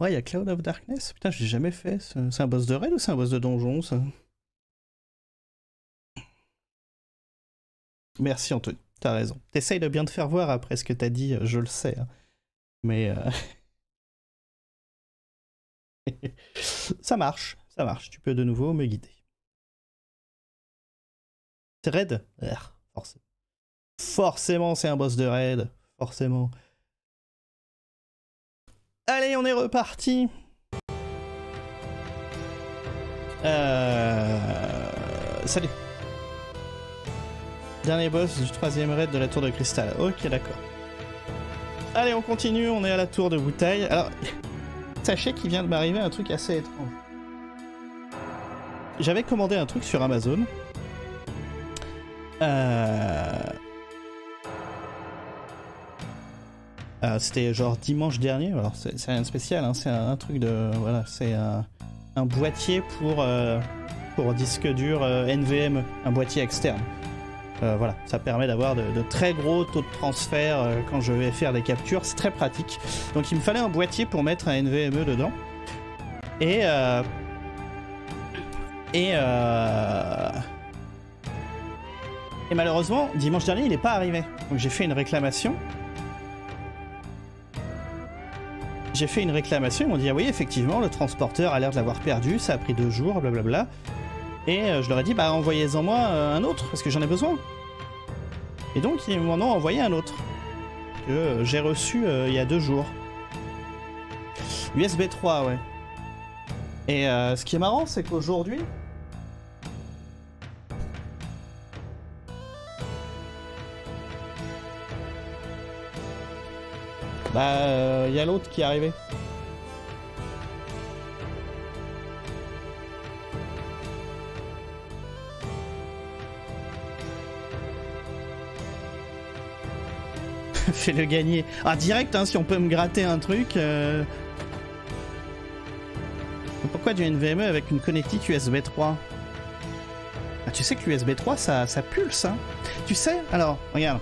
Ouais, il y a Cloud of Darkness. Putain, je l'ai jamais fait. C'est un boss de raid ou c'est un boss de donjon, ça? Merci, Anthony. T'as raison. T'essayes de bien te faire voir après ce que t'as dit, je le sais. Hein. Mais... Euh, ça marche, ça marche. Tu peux de nouveau me guider. C'est raid? Forcément. Forcément, c'est un boss de raid. Forcément. Allez, on est reparti. Euh... Salut. Dernier boss du troisième raid de la tour de cristal. Ok, d'accord. Allez, on continue, on est à la tour de bouteille. Alors, sachez qu'il vient de m'arriver un truc assez étrange. J'avais commandé un truc sur Amazon. Euh... Euh, c'était genre dimanche dernier, alors c'est rien de spécial, hein. c'est un, truc de... Voilà, c'est un, boîtier pour, euh, pour disque dur euh, NVMe, un boîtier externe. voilà, ça permet d'avoir de, très gros taux de transfert quand je vais faire des captures, c'est très pratique. Donc il me fallait un boîtier pour mettre un NVMe dedans. Et... et... Et malheureusement, dimanche dernier, il n'est pas arrivé. Donc j'ai fait une réclamation. J'ai fait une réclamation, ils m'ont dit ah oui effectivement le transporteur a l'air de l'avoir perdu, ça a pris deux jours, blablabla. Et euh, je leur ai dit bah envoyez-en moi euh, un autre parce que j'en ai besoin. Et donc ils m'en ont envoyé un autre que euh, j'ai reçu il y a deux jours. USB 3 ouais. Et ce qui est marrant c'est qu'aujourd'hui Bah, il euh, y a l'autre qui est arrivé. Fais-le gagner. Ah, direct, hein, si on peut me gratter un truc. Euh. Pourquoi du NVMe avec une connectique USB 3 ah, Tu sais que l'USB 3, ça, ça pulse. Hein tu sais? Alors, regarde.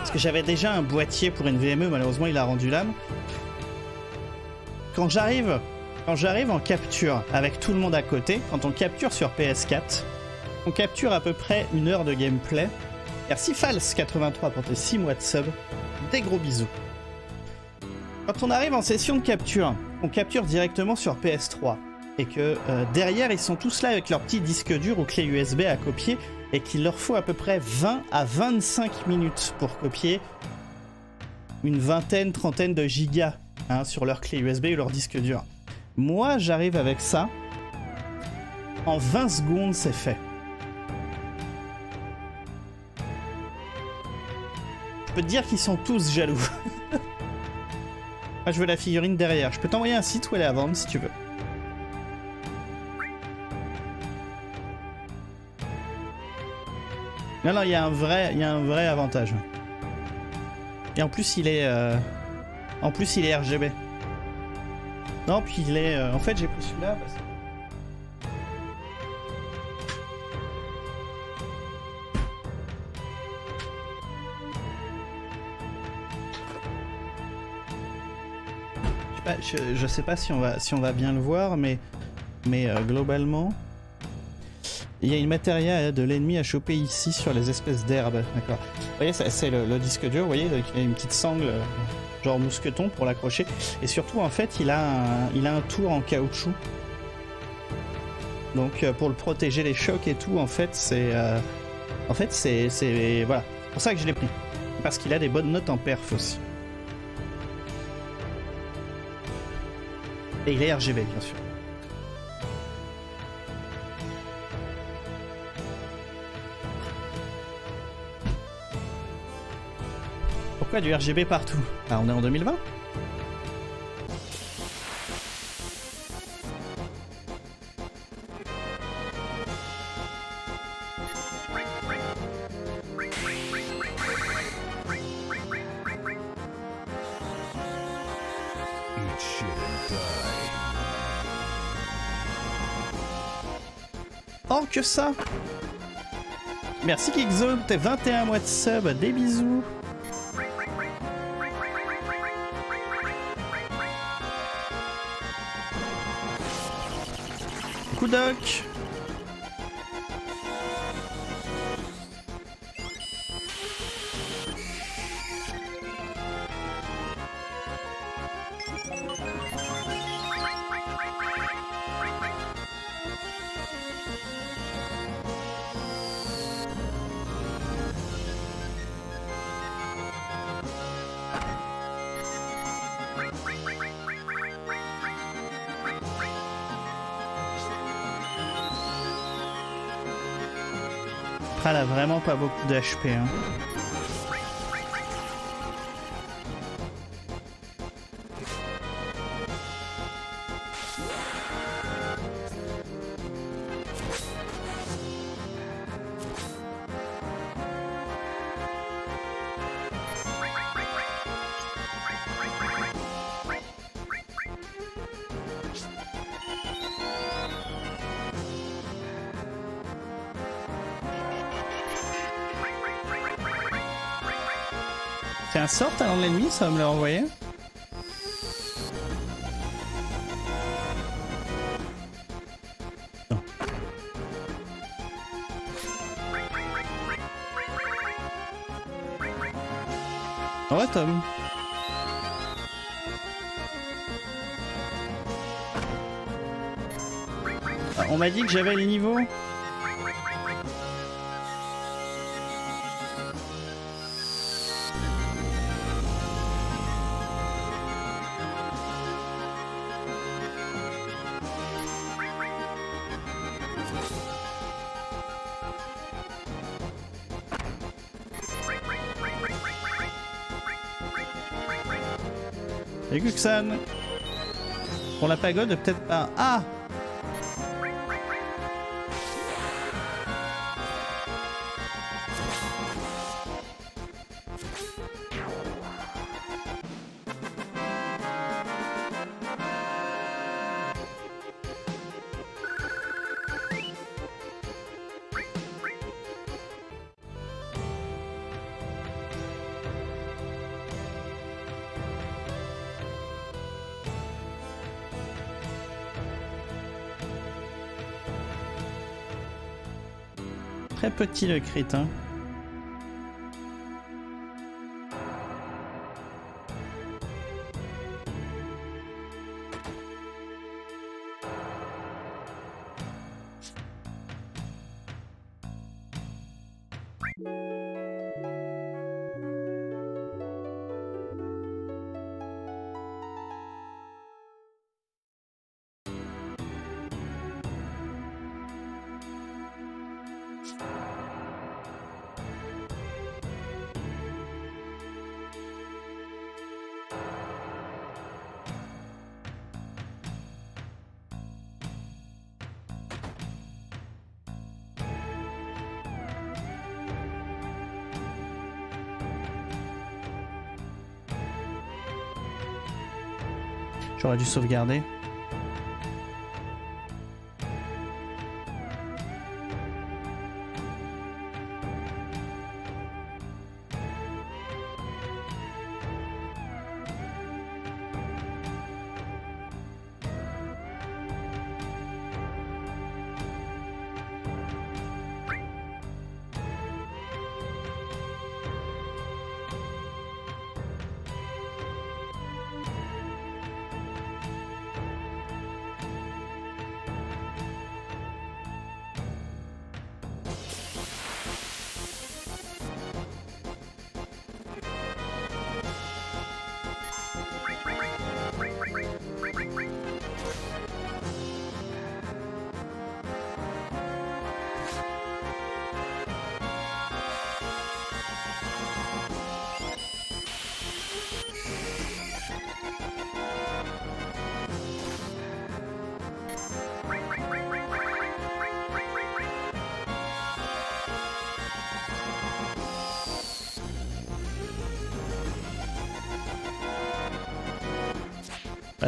Parce que j'avais déjà un boîtier pour une VME, malheureusement il a rendu l'âme. Quand j'arrive en capture avec tout le monde à côté, quand on capture sur PS4, on capture à peu près une heure de gameplay. Merci Fals83 pour tes 6 mois de sub. Des gros bisous. Quand on arrive en session de capture, on capture directement sur PS3 et que euh, derrière ils sont tous là avec leur petit disque dur ou clé USB à copier et qu'il leur faut à peu près 20 à 25 minutes pour copier une vingtaine, trentaine de gigas hein, sur leur clé USB ou leur disque dur. Moi, j'arrive avec ça. En 20 secondes, c'est fait. Je peux te dire qu'ils sont tous jaloux. Moi, je veux la figurine derrière. Je peux t'envoyer un site où elle est à vendre si tu veux. Non, non, il y a un vrai, il y a un vrai avantage. Et en plus, il est, euh, en plus, il est RGB. Non, puis il est, euh, en fait, j'ai pris celui-là parce que. Je, sais pas si on va si on va bien le voir, mais mais euh, globalement, il y a une matériel de l'ennemi à choper ici sur les espèces d'herbes. D'accord. Vous voyez, c'est le, disque dur, vous voyez, il a une petite sangle, euh, genre mousqueton pour l'accrocher. Et surtout, en fait, il a un, il a un tour en caoutchouc. Donc, euh, pour le protéger les chocs et tout, en fait, c'est. Euh, en fait, c'est. Voilà. C'est pour ça que je l'ai pris. Parce qu'il a des bonnes notes en perf aussi. Et il est RGB, bien sûr. Pourquoi du RGB partout. Ah, on est en 2020 Oh, que ça. Merci Kikzo, t'es 21 mois de sub, des bisous Doc pas beaucoup d'HP. Hein. Sort talent de l'ennemi, ça va me le renvoyer. Ouais, Tom. Ah, on m'a dit que j'avais les niveaux. Guxan Pour la pagode, peut-être pas. Ah petit le crétin. J'aurais dû sauvegarder.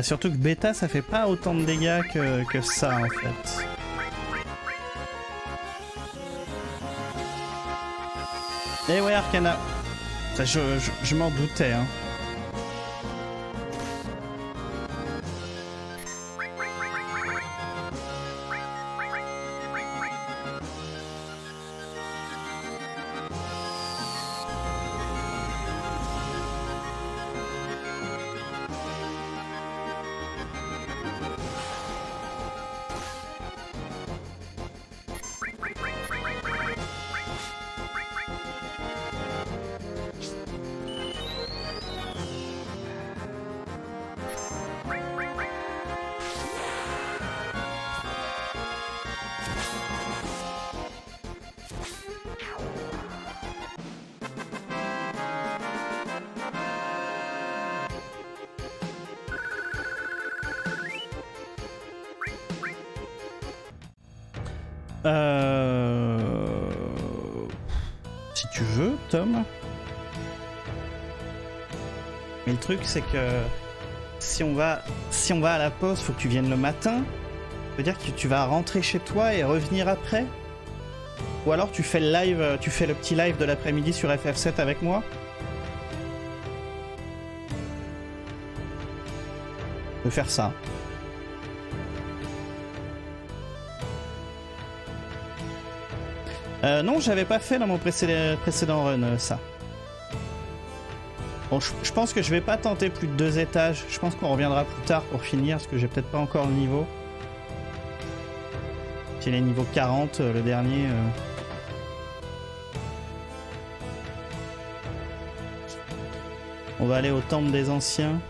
Bah, surtout que bêta ça fait pas autant de dégâts que, ça en fait. Et eh ouais Arcana. Je, je, m'en doutais hein. Mais le truc, c'est que si on va, si on va à la poste, faut que tu viennes le matin. Ça veut dire que tu vas rentrer chez toi et revenir après. Ou alors tu fais le live, tu fais le petit live de l'après-midi sur FF7 avec moi. On peut faire ça. Euh, non, j'avais pas fait dans mon précédent run euh, ça. Bon, je, pense que je vais pas tenter plus de deux étages. Je pense qu'on reviendra plus tard pour finir, parce que j'ai peut-être pas encore le niveau. C'est les niveaux 40, euh, le dernier. On va aller au temple des anciens.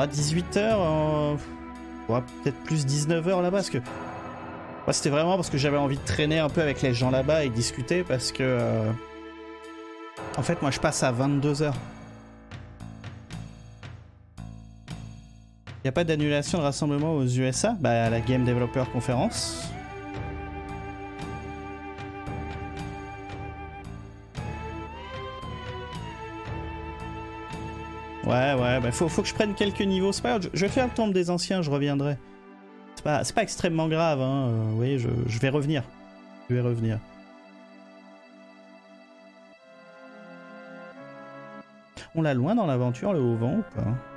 À 18h, euh, peut-être plus 19h là-bas, parce que c'était vraiment parce que j'avais envie de traîner un peu avec les gens là-bas et discuter, parce que euh, en fait, moi je passe à 22h. Il n'y a pas d'annulation de rassemblement aux USA Bah, à la Game Developer Conference. Ouais, ouais, bah faut, que je prenne quelques niveaux. C'est pas grave, je vais faire le tombe des anciens, je reviendrai. C'est pas, pas extrêmement grave, hein. Euh, oui, je, je vais revenir. Je vais revenir. On l'a loin dans l'aventure, le haut vent ou pas?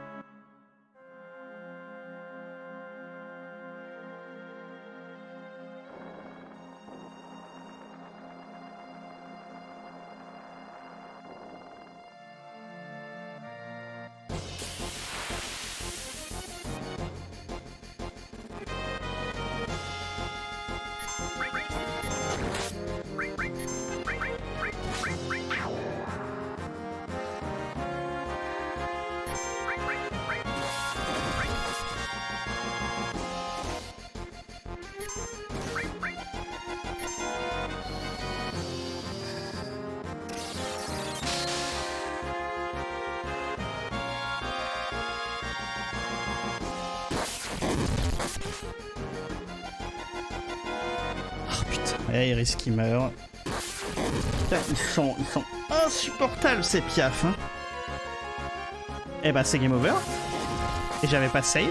Iris qui meurt. ils sont, insupportables ces piafs. Hein. Eh bah c'est game over. Et j'avais pas save.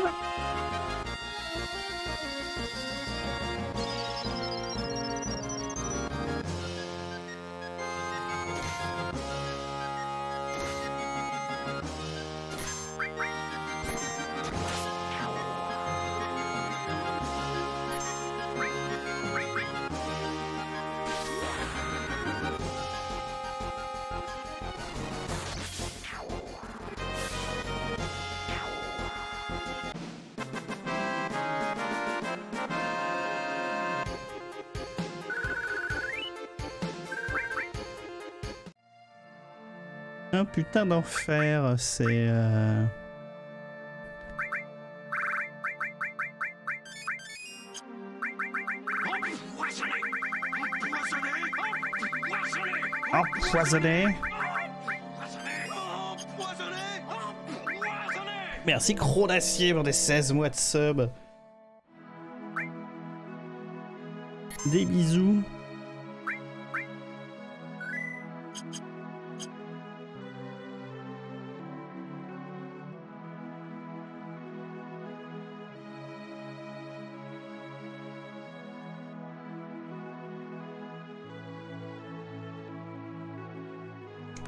Putain d'enfer, c'est... Euh... Empoisonné Merci Gros d'acier pour des 16 mois de sub. Des bisous.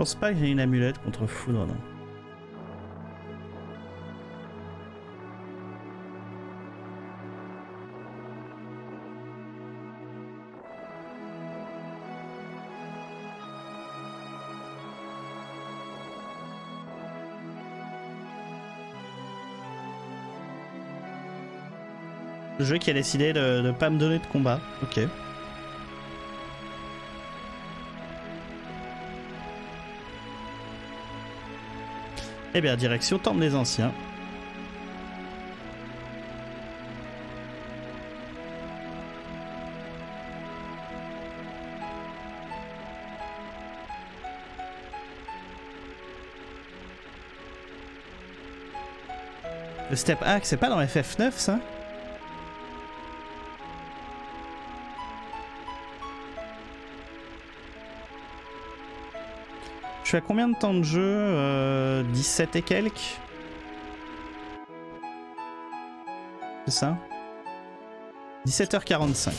Pense pas que j'ai une amulette contre foudre, non. Le jeu qui a décidé de ne pas me donner de combat. Ok. Eh bien, direction Temple des Anciens. Le step hack, c'est pas dans FF9 ça? Suis à combien de temps de jeu euh, 17 et quelques? C'est ça? 17h45.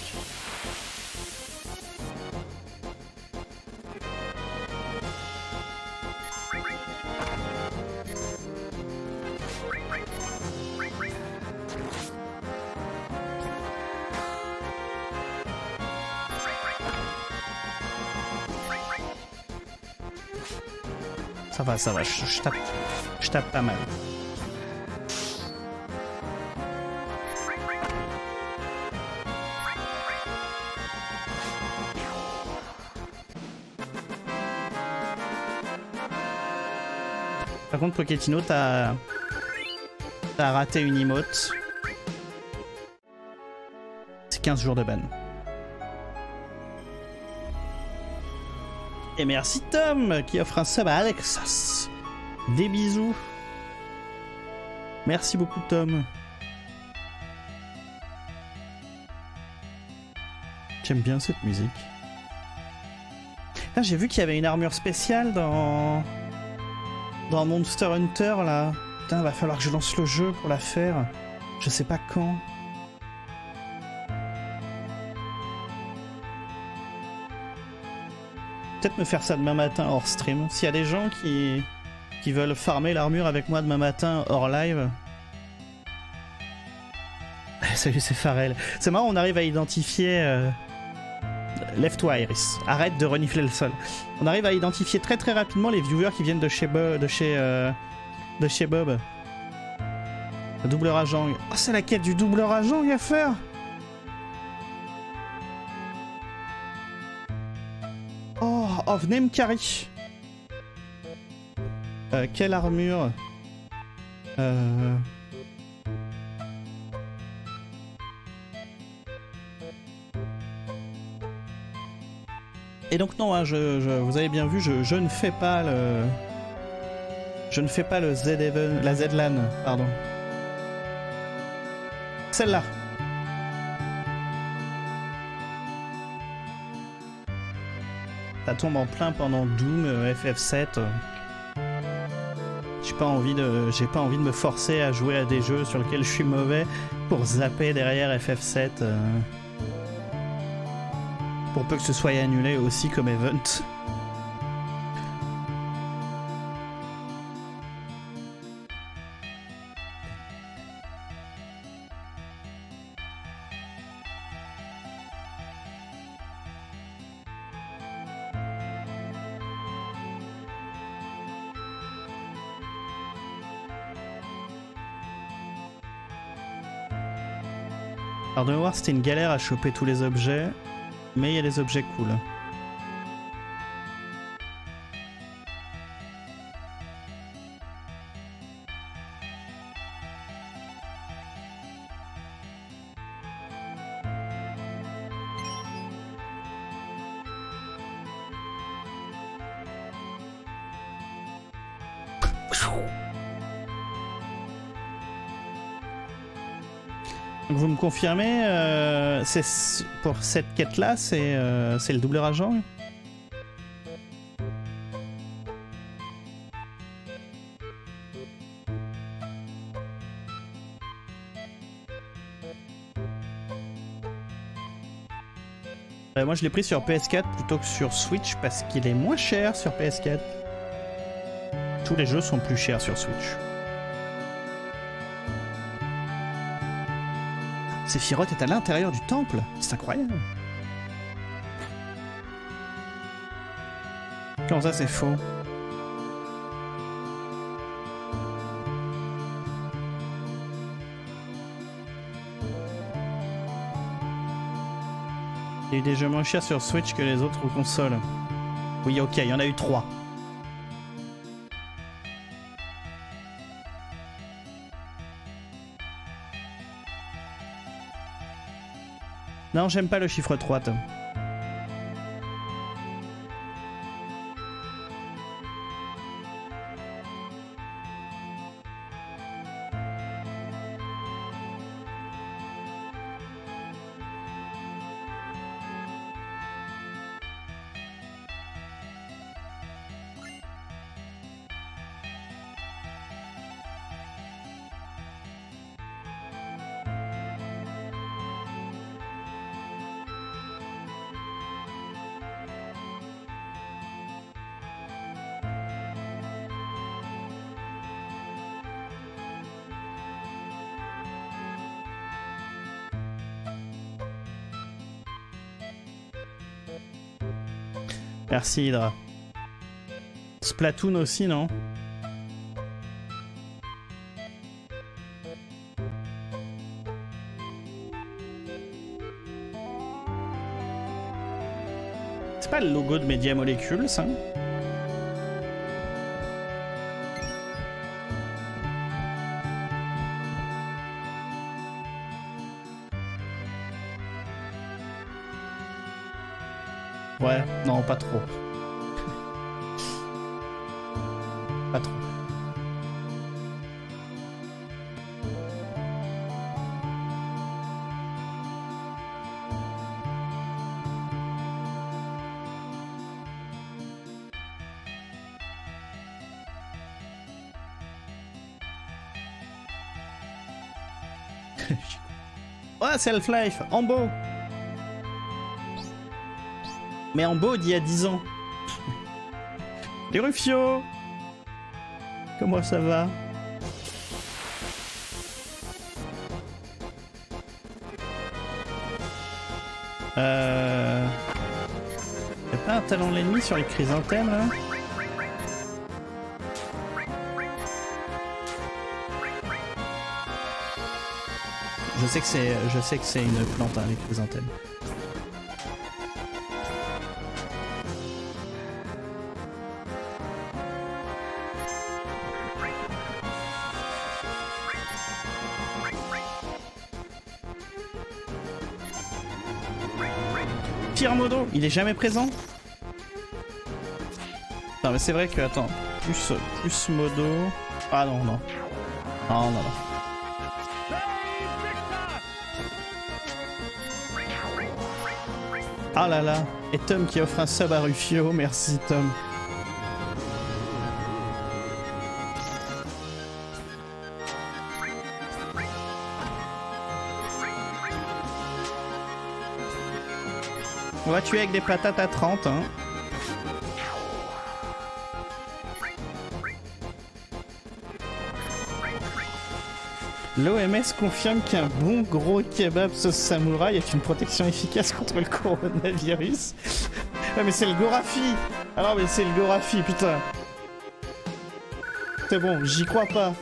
Va, ça va, je, je tape, je tape pas mal. Par contre, Pochettino, t'as raté une emote. C'est 15 jours de ban. Et merci Tom qui offre un sub à Alexas. Des bisous. Merci beaucoup Tom. J'aime bien cette musique. J'ai vu qu'il y avait une armure spéciale dans dans Monster Hunter là. Putain, va falloir que je lance le jeu pour la faire. Je sais pas quand. Peut-être me faire ça demain matin hors stream. S'il y a des gens qui, qui veulent farmer l'armure avec moi demain matin hors live. Salut, c'est Pharrell. C'est marrant, on arrive à identifier. Euh... Lève-toi, Iris. Arrête de renifler le sol. On arrive à identifier très très rapidement les viewers qui viennent de chez, Bo de chez, euh... de chez Bob. Le double rajang. Oh, c'est la quête du double rajang à faire of Nemkari. Euh, quelle armure euh... Et donc non, hein, je, je- vous avez bien vu, je, je ne fais pas le... Je ne fais pas le Z la Z-LAN, pardon. Celle-là. Ça tombe en plein pendant Doom, euh, FF7. euh. J'ai pas envie de, j'ai pas envie de me forcer à jouer à des jeux sur lesquels je suis mauvais pour zapper derrière FF7. euh. Pour peu que ce soit annulé aussi comme event. C'était une galère à choper tous les objets, mais il y a des objets cool. Confirmez, euh, c'est pour cette quête-là, c'est euh, le double rajang Euh, Moi je l'ai pris sur PS4 plutôt que sur Switch parce qu'il est moins cher sur PS4. Tous les jeux sont plus chers sur Switch. Sephiroth est à l'intérieur du temple. C'est incroyable. Comment ça, c'est faux Il y a eu des jeux moins chers sur Switch que les autres consoles. Oui, ok, il y en a eu trois. Non, j'aime pas le chiffre 3, Tom. Merci Hydra. Splatoon aussi, non? C'est pas le logo de Media Molecule, ça? Self-Life, en beau. Mais en beau d'il y a 10 ans. Les Rufio Comment ça va? Euh... Pas un talent l'ennemi sur les chrysanthèmes là Je sais que c'est, je sais que c'est une plante hein, les chrysanthèmes. modo Il est jamais présent? Non mais c'est vrai que, attends, plus, plus modo... Ah non, non. Non, non, non. Ah là là, et Tom qui offre un sub à Rufio, merci Tom. On va tuer avec des patates à 30. Hein. L'OMS confirme qu'un bon gros kebab sauce samouraï est une protection efficace contre le coronavirus. ah mais c'est le Gorafi Alors mais c'est le Gorafi, putain C'est bon, j'y crois pas.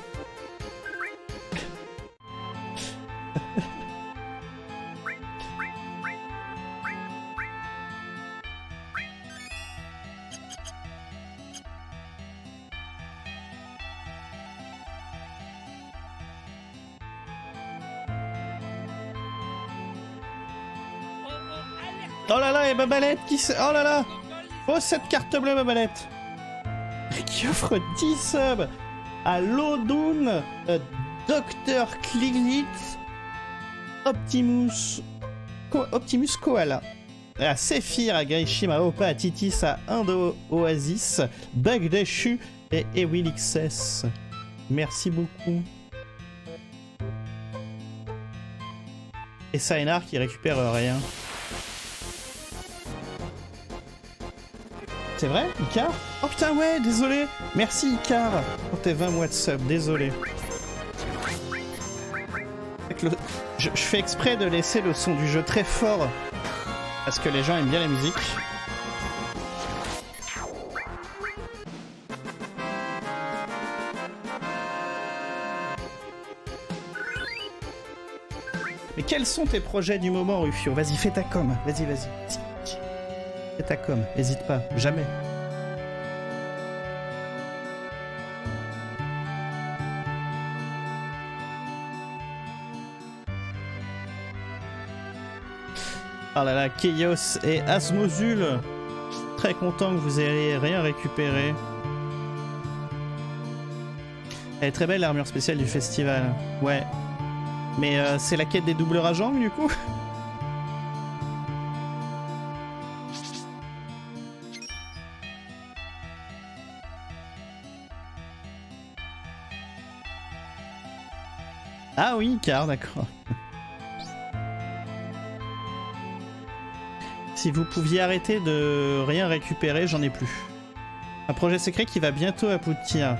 Qui... Oh là là Oh, cette carte bleue, Babalette Qui offre 10 subs à Lodun, euh. Kliglitz, Optimus... Optimus Koala. À Sephir, à Grishim, à Opa, à Titis, à Indo Oasis, Bagdashu et Ewilixes. Merci beaucoup. Et Sainar qui récupère rien. C'est vrai, Icar? Oh putain, ouais, désolé. Merci, Icar, pour tes 20 mois de sub. Désolé. Je, fais exprès de laisser le son du jeu très fort parce que les gens aiment bien la musique. Mais quels sont tes projets du moment, Rufio? Vas-y, fais ta com. Vas-y, vas-y ta com, hésite pas, jamais. Ah là là, Chaos et Asmosul. Très content que vous ayez rien récupéré. Elle est très belle l'armure spéciale du festival. Ouais. Mais euh, c'est la quête des doubles rageants du coup? Oui, car d'accord. si vous pouviez arrêter de rien récupérer, j'en ai plus. Un projet secret qui va bientôt aboutir.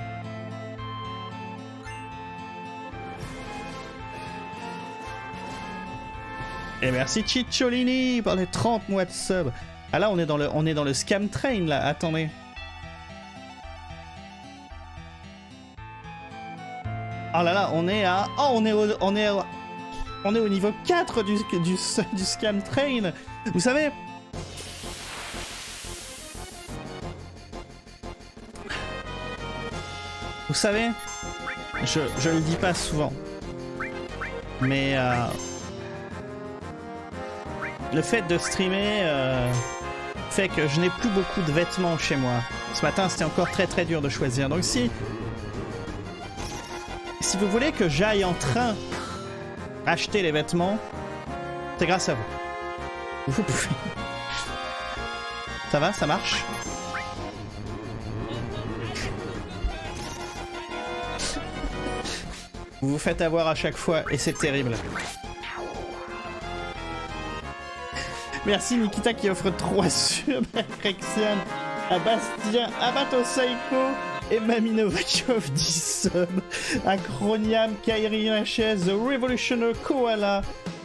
Et merci Cicciolini pour les 30 mois de sub. Ah là, on est dans le, on est dans le scam train là. Attendez. Oh là là, on est à, oh on est au, on est niveau 4 du, du, du scam train. Vous savez, Vous savez, je, je le dis pas souvent, mais euh, le fait de streamer euh, fait que je n'ai plus beaucoup de vêtements chez moi. Ce matin, c'était encore très très dur de choisir. Donc si si vous voulez que j'aille en train acheter les vêtements, c'est grâce à vous. Vous pouvez. Ça va, ça marche? Vous vous faites avoir à chaque fois et c'est terrible. Merci Nikita qui offre 3 subs à à Bastien, à Bato Saiko et Mamino qui offre 10 subs, à Chroniam, Kairi The Revolutioner Koala,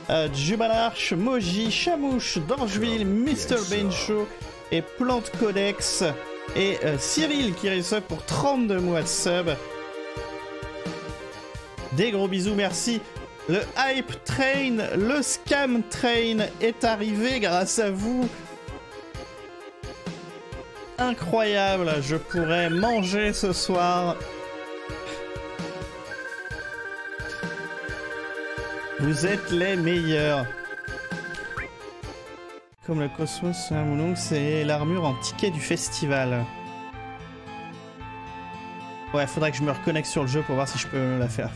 à Jubalarch, Moji, Chamouche, Dorjville, Mr. Bencho et Plante Codex et euh, Cyril qui reçoit pour 32 mois de sub. Des gros bisous, merci. Le hype train, le scam train est arrivé grâce à vous. Incroyable, je pourrais manger ce soir. Vous êtes les meilleurs. Comme le Cosmos c'est l'armure en ticket du festival. Ouais, faudrait que je me reconnecte sur le jeu pour voir si je peux la faire.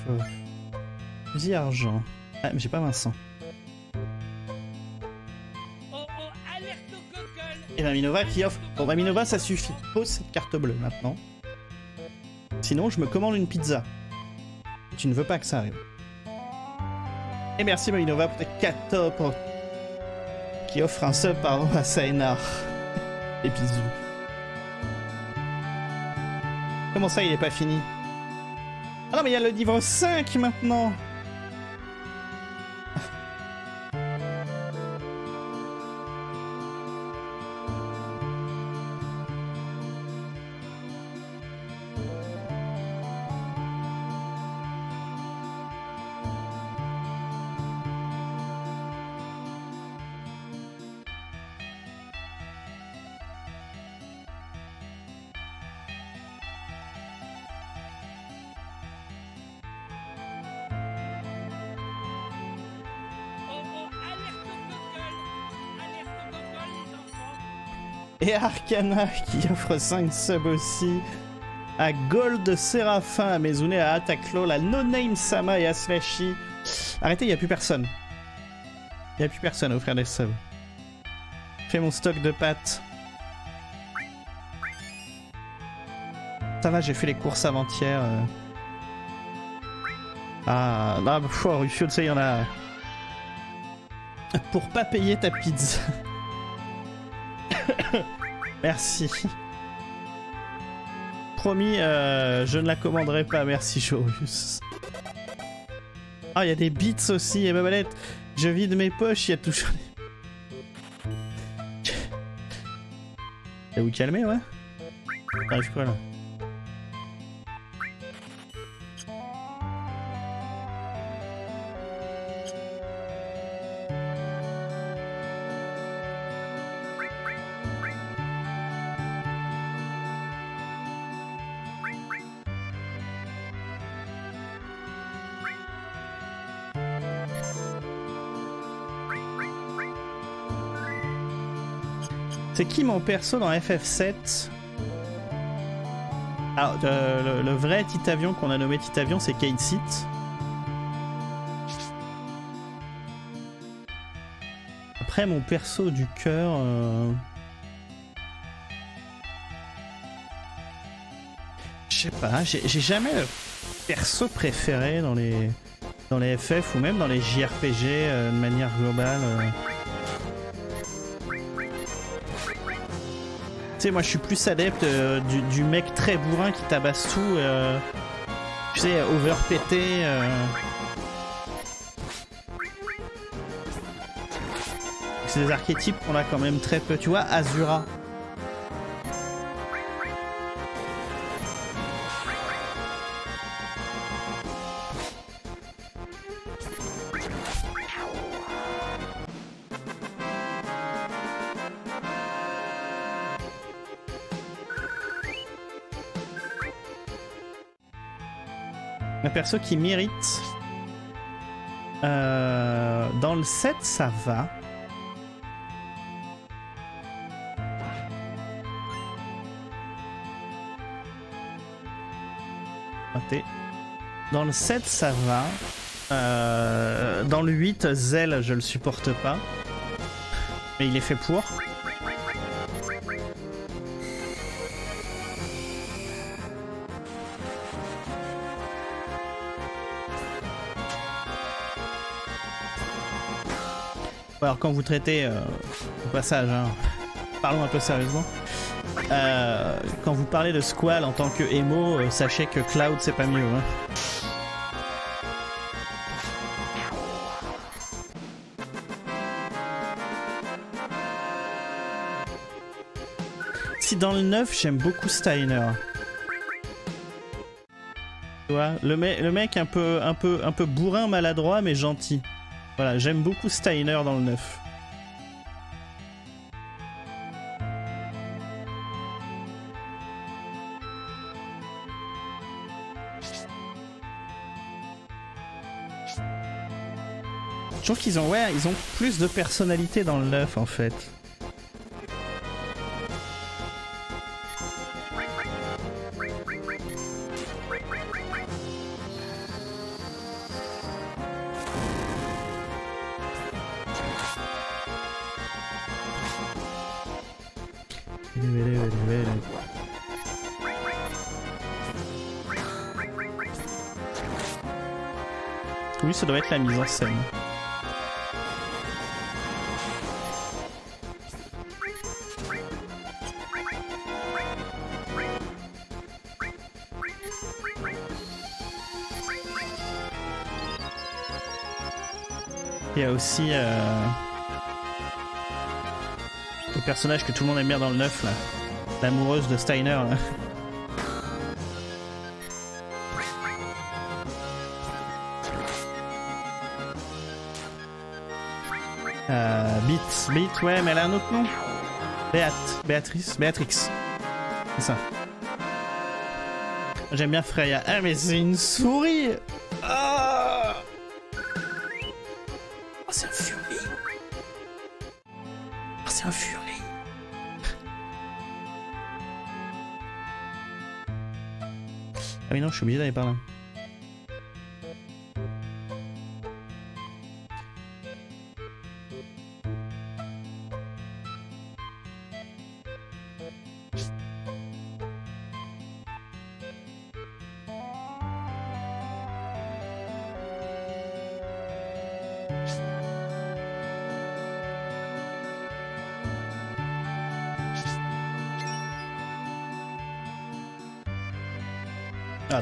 Fusil argent. Ah, mais j'ai pas Vincent. Et Maminova qui offre. Bon, Maminova, ça suffit. Pose cette carte bleue maintenant. Sinon, je me commande une pizza. Tu ne veux pas que ça arrive. Et merci Maminova pour tes 4 tops. Qui offre un sub, pardon, à Saenar. Et bisous. Comment ça, il est pas fini? Ah non, mais il y a le niveau 5 maintenant Et Arcana qui offre 5 subs aussi. À Gold Séraphin, à Mezune, à Ataklo, à No Name Sama et à Slashy. Arrêtez, il n'y a plus personne. Il n'y a plus personne à offrir des subs. Fais mon stock de pâtes. Ça va, j'ai fait les courses avant-hier. Euh. Ah, là, oh, Rufio, tu sais, il y en a. Pour pas payer ta pizza. Merci. Promis, euh, je ne la commanderai pas. Merci, Jorius. Ah, il y a des bits aussi. Et ma balette, je vide mes poches, il y a toujours des... vous calmer, ouais? Arrive quoi, là? C'est qui mon perso dans FF7 Alors, euh, le, vrai Titavion qu'on a nommé Titavion, c'est Kate Seat. Après, mon perso du cœur... Euh... Je sais pas, j'ai jamais le perso préféré dans les, dans les FF ou même dans les JRPG euh, de manière globale. Sais, moi je suis plus adepte euh, du, mec très bourrin qui tabasse tout. Euh, tu sais, overpété. Euh. c'est des archétypes qu'on a quand même très peu. Tu vois, Azura. Un perso qui mérite. Euh, dans le 7, ça va. Dans le 7, ça va. Euh, dans le 8, Zell, je le supporte pas. Mais il est fait pour. Quand vous traitez, euh, au passage, hein, parlons un peu sérieusement. Euh, quand vous parlez de Squall en tant que emo, euh, sachez que Cloud c'est pas mieux. Hein. Si dans le 9 j'aime beaucoup Steiner. Tu vois, le, le mec un peu, un, peu, un peu bourrin, maladroit mais gentil. Voilà, j'aime beaucoup Steiner dans le 9. Je trouve qu'ils ont, ouais, ils ont plus de personnalité dans le 9 en fait. Doit être la mise en scène. Il y a aussi euh, le personnage que tout le monde aime bien dans le 9 là. L'amoureuse de Steiner. Euh, Beat, Beat, ouais, mais elle a un autre nom. Béat, Béatrice, Béatrix. C'est ça. J'aime bien Freya. Ah, mais c'est une souris Ah Oh, c'est un furie Oh, c'est un furie Ah oui, non, je suis obligé d'aller par là.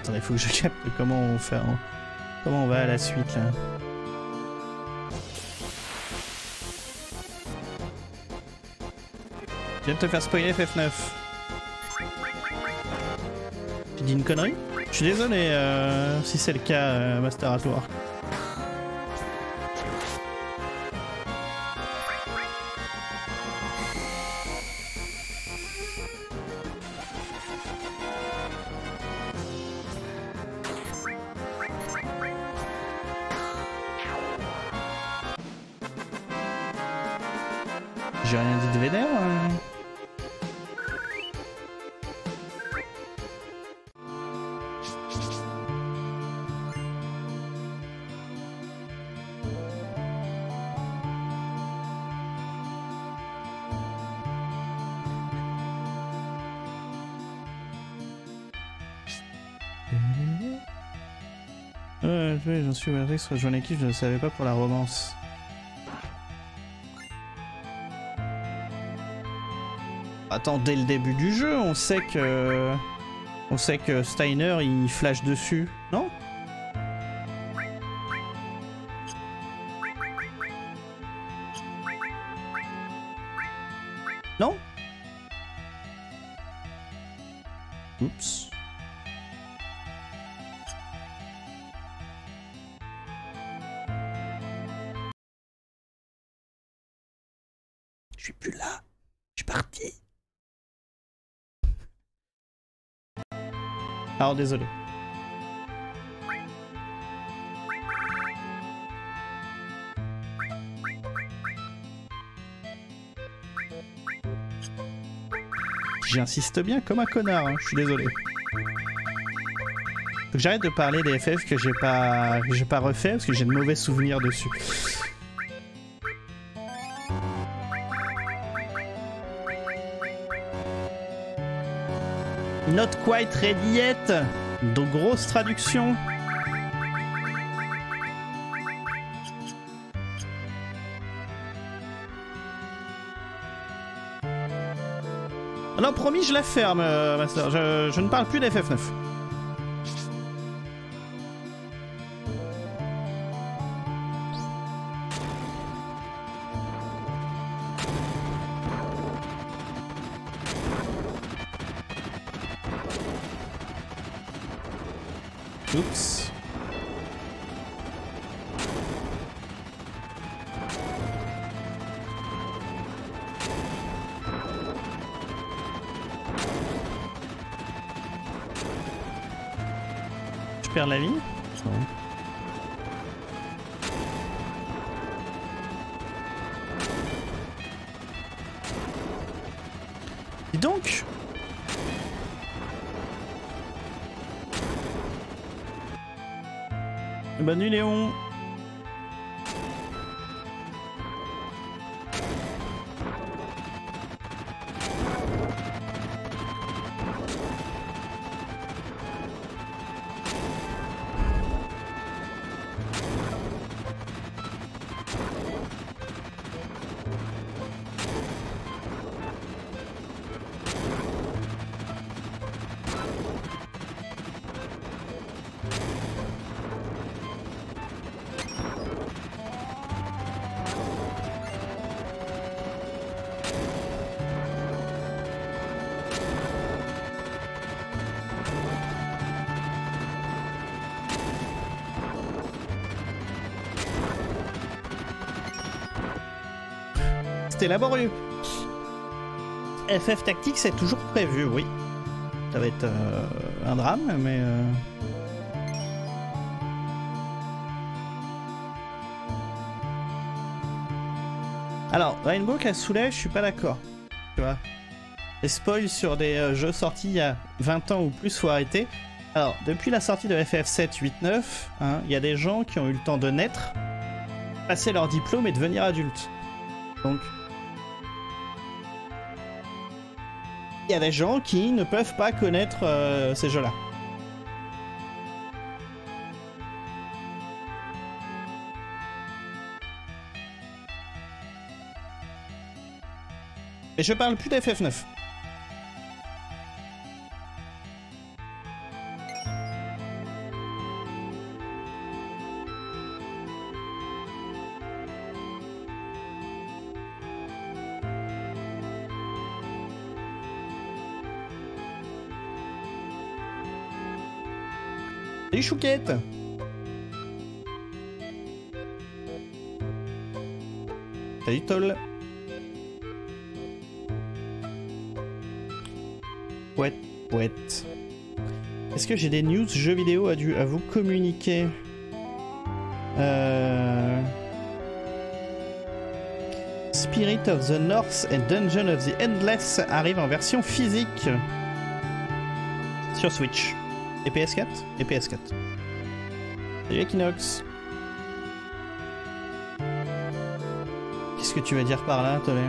Attendez, faut que je capte comment on fait. hein. Comment on va à la suite là. Je viens de te faire spoiler FF9. J'ai dit une connerie? Je suis désolé euh, si c'est le cas, euh, Master toi. L'équipe, je ne savais pas pour la romance. Attends, dès le début du jeu, on sait que... On sait que Steiner, il flash dessus, désolé. J'insiste bien comme un connard, hein, je suis désolé. Faut que j'arrête de parler des FF que j'ai pas, que pas refait parce que j'ai de mauvais souvenirs dessus. Not quite ready yet. De grosses traductions. Non, promis, je la ferme, euh, je ne parle plus d'FF9. C'était laborieux. FF Tactics c'est toujours prévu, oui. Ça va être euh, un drame, mais... euh, Alors, Rainbow Cassoulet, je suis pas d'accord. Tu vois Les spoils sur des euh, jeux sortis il y a 20 ans ou plus, faut arrêter. Alors, depuis la sortie de FF7, 8, 9, hein, il y a des gens qui ont eu le temps de naître, passer leur diplôme et devenir adultes. Donc, il y a des gens qui ne peuvent pas connaître euh, ces jeux-là. Et je parle plus d'FF9. Salut Chouquette Salut Toll Poète, poète. Est-ce que j'ai des news jeux vidéo à, à vous communiquer? Euh... Spirit of the North et Dungeon of the Endless arrivent en version physique sur Switch. Et PS4 Et PS4. Salut Equinox. Qu'est-ce que tu vas dire par là, Tolé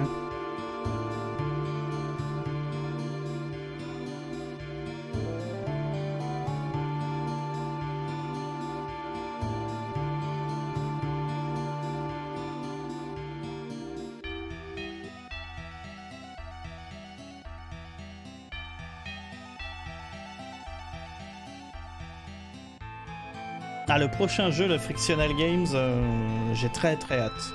prochain jeu, le Frictional Games, euh, j'ai très très hâte.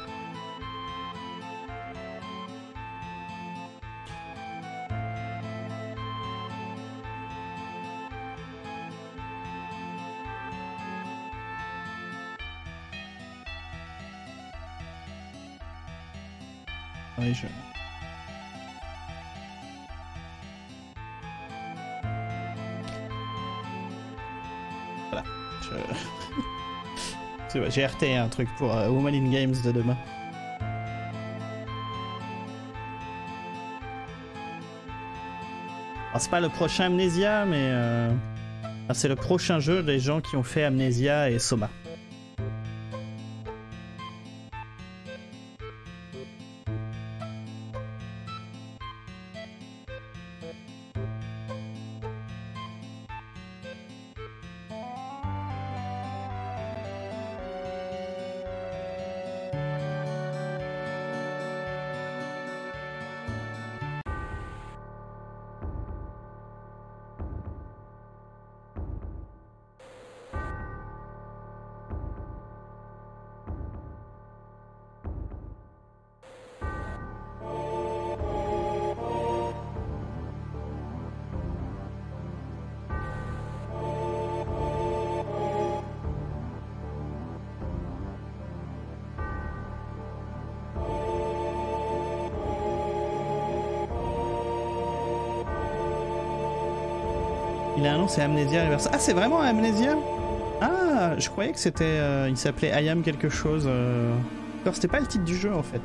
J'ai RT un truc pour euh, Woman in Games de demain. c'est pas le prochain Amnesia, mais euh, c'est le prochain jeu des gens qui ont fait Amnesia et Soma. Annoncé Amnesia Reverse. Ah, c'est vraiment Amnesia? Ah, je croyais que c'était. Euh, il s'appelait I Am quelque chose. Euh... C'était pas le titre du jeu en fait.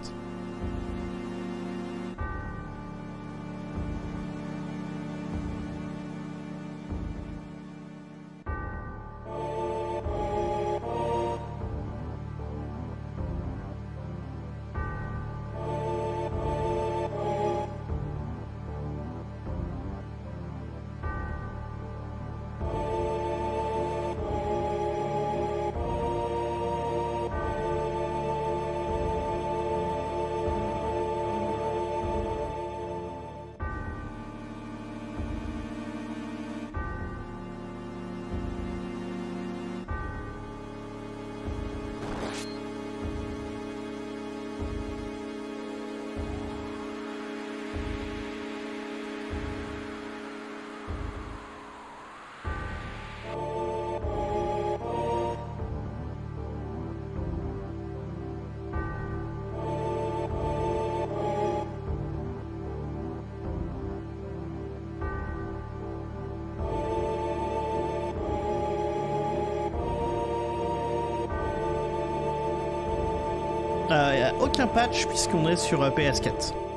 Aucun patch puisqu'on est sur euh, PS4.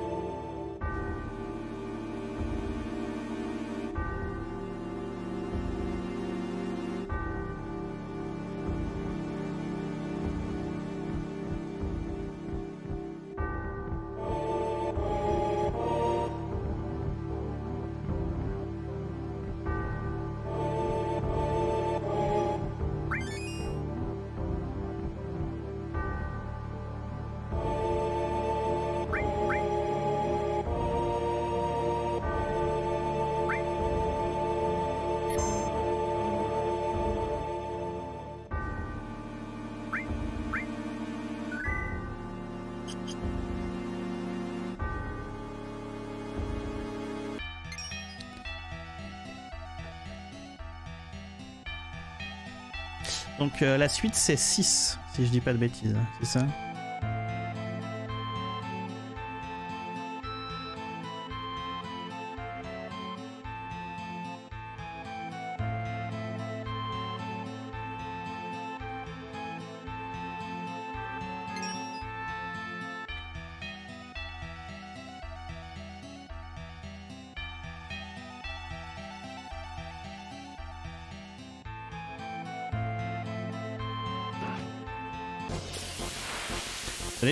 La suite c'est 6, si je dis pas de bêtises, c'est ça?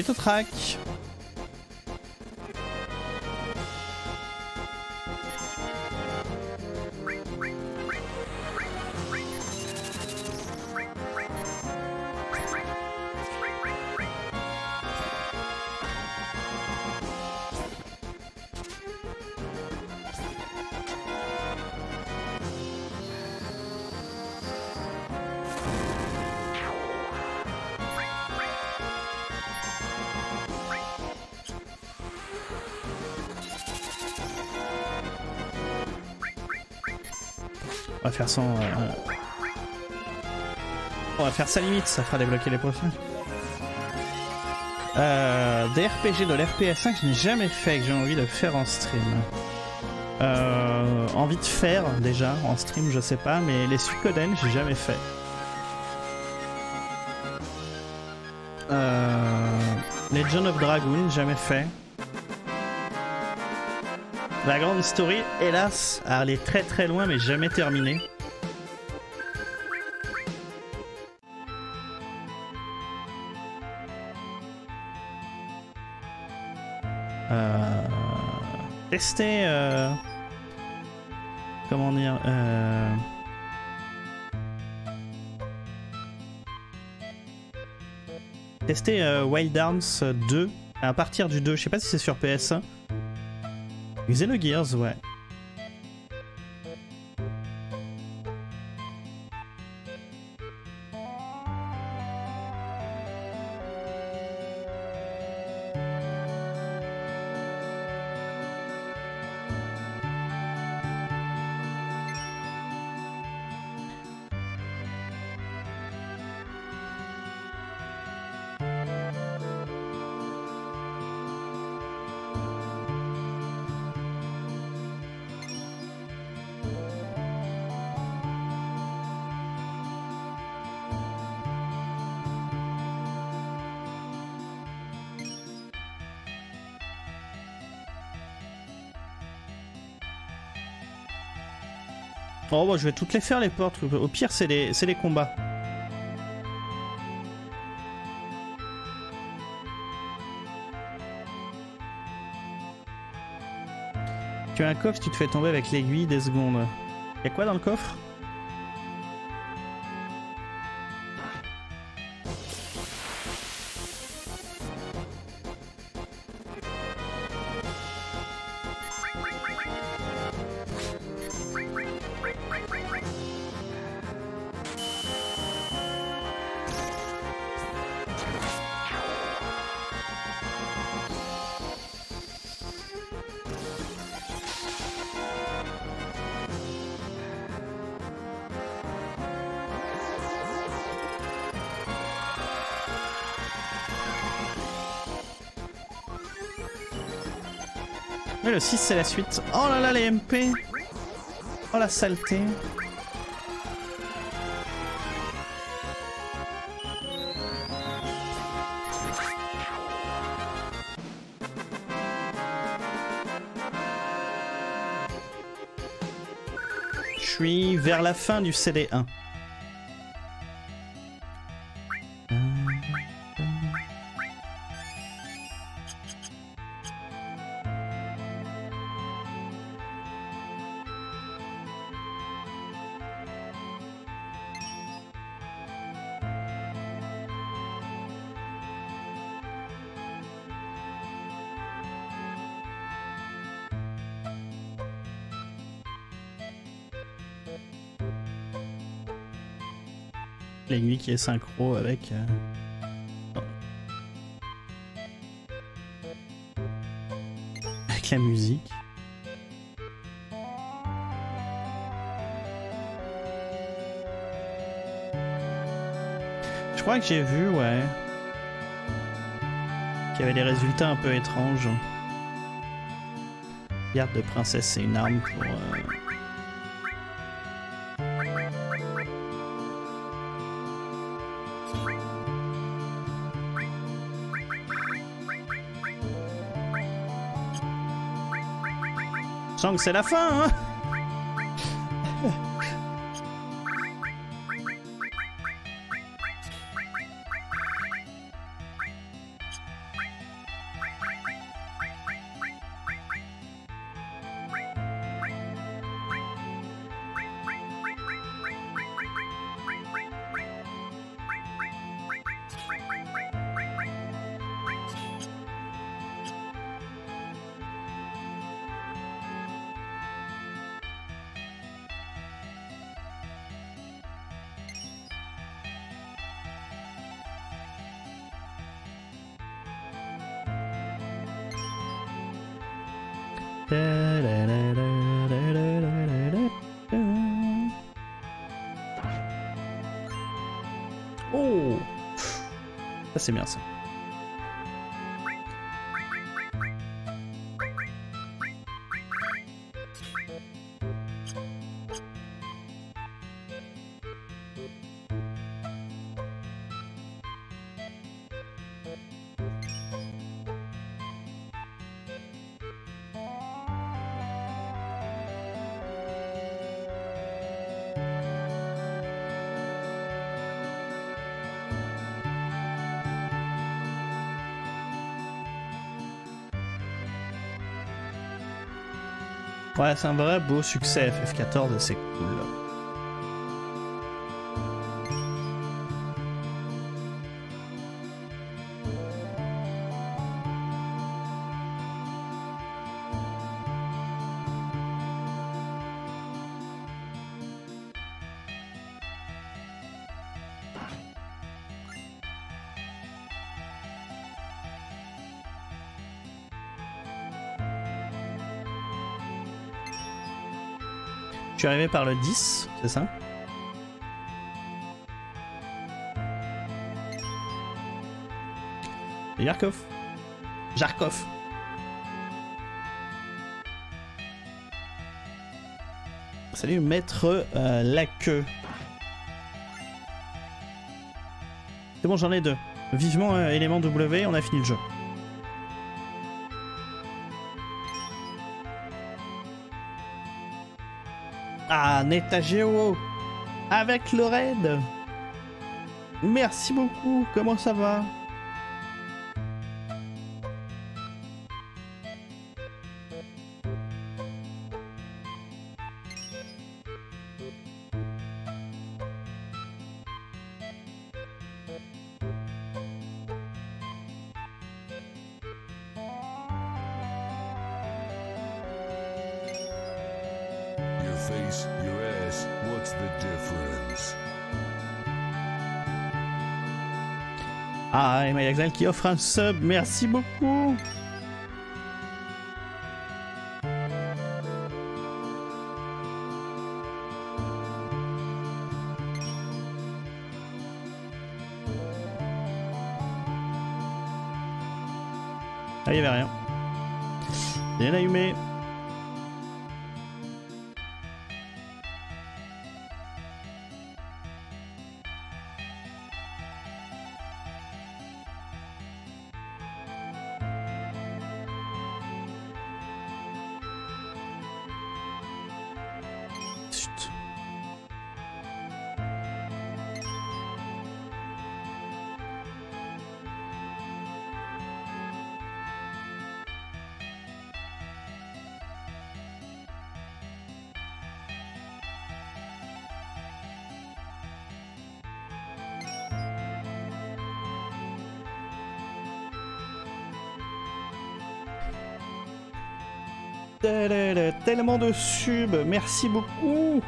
Salut tout Euh, on va faire sa limite, ça fera débloquer les potions. Euh, des RPG de l'RPS1 que je n'ai jamais fait, que j'ai envie de faire en stream. Euh, envie de faire déjà en stream, je sais pas, mais les Suikoden, j'ai jamais fait. Euh, Legend of Dragoon, jamais fait. La grande story, hélas, elle est très très loin, mais jamais terminée. Euh, tester. Euh, comment dire euh, Tester euh, Wild Arms 2 à partir du 2. Je sais pas si c'est sur PS1. Xenogears, ouais. Oh, bah, je vais toutes les faire, les portes. Au pire, c'est les, c'est les combats. Tu as un coffre, tu te fais tomber avec l'aiguille des secondes. Y'a quoi dans le coffre? Le 6, c'est la suite. Oh là là, les MP Oh la saleté Je suis vers la fin du CD1. Synchro avec... euh. Avec la musique. Je crois que j'ai vu, ouais. Qu'il y avait des résultats un peu étranges. Garde de princesse, c'est une arme pour... euh, sens que c'est la fin, hein Oh Ça c'est. C'est un vrai beau succès FF14 et c'est cool. Je suis arrivé par le 10, c'est ça? Yarkov? Jarkov Salut maître euh, la queue. C'est bon j'en ai deux. Vivement euh, élément W, on a fini le jeu. Ah, Netageo Avec le raid. Merci beaucoup, comment ça va? Qui offre un sub, merci beaucoup Ah, il y avait rien. Tellement de subs, merci beaucoup.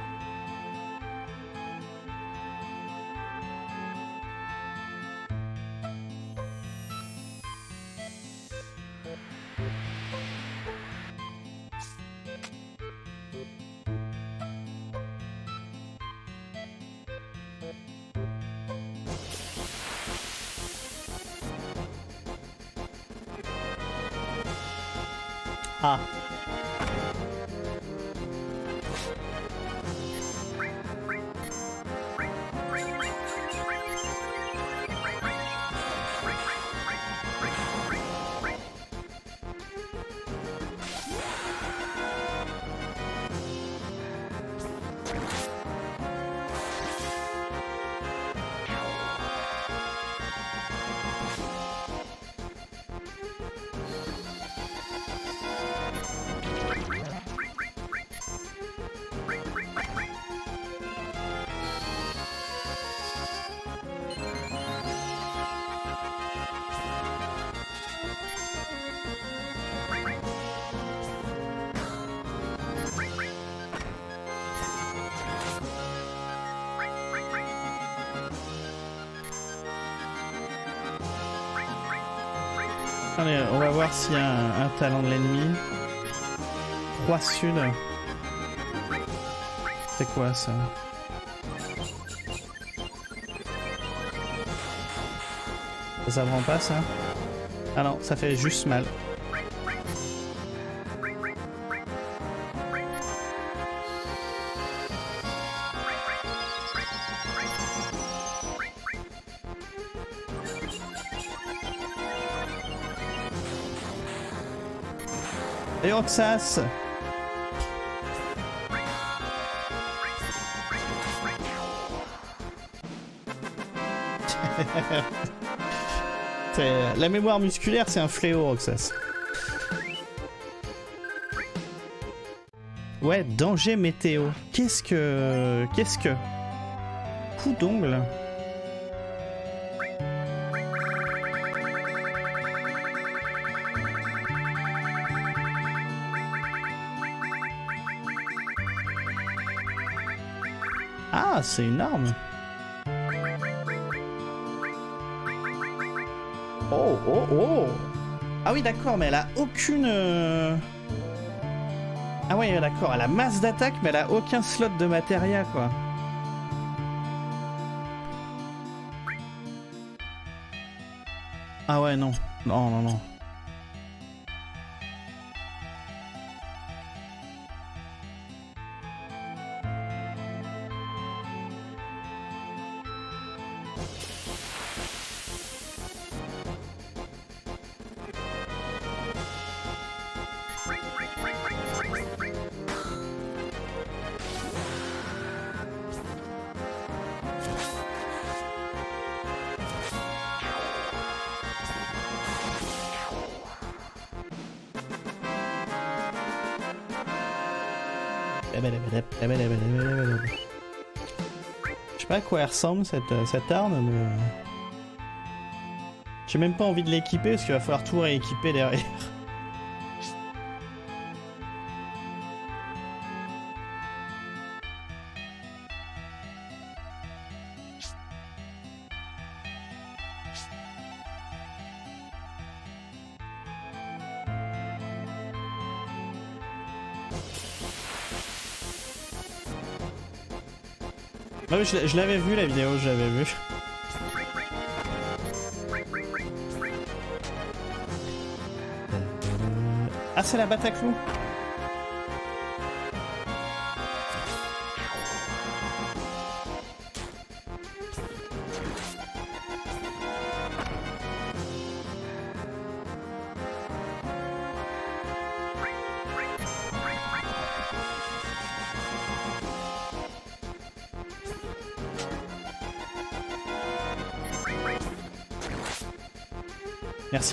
Voir s'il y a un, talent de l'ennemi. 3 sud. C'est quoi ça? Ça prend pas ça? Ah non, ça fait juste mal. Et Oxas C'est- La mémoire musculaire, c'est un fléau, Roxas. Ouais, danger météo. Qu'est-ce que... Qu'est-ce que... Coup d'ongle C'est une arme. Oh, oh, oh Ah oui, d'accord, mais elle a aucune... euh, Ah ouais, d'accord, elle a masse d'attaque, mais elle a aucun slot de matéria, quoi. Ah ouais, non. Non, non, non. hemen hemen hep hemen hemen hemen hemen hemen. Pas à quoi elle ressemble cette, euh, cette arme, mais... euh, J'ai même pas envie de l'équiper parce qu'il va falloir tout rééquiper derrière. Je je l'avais vu la vidéo, je l'avais vu. Ah, c'est la Bataclou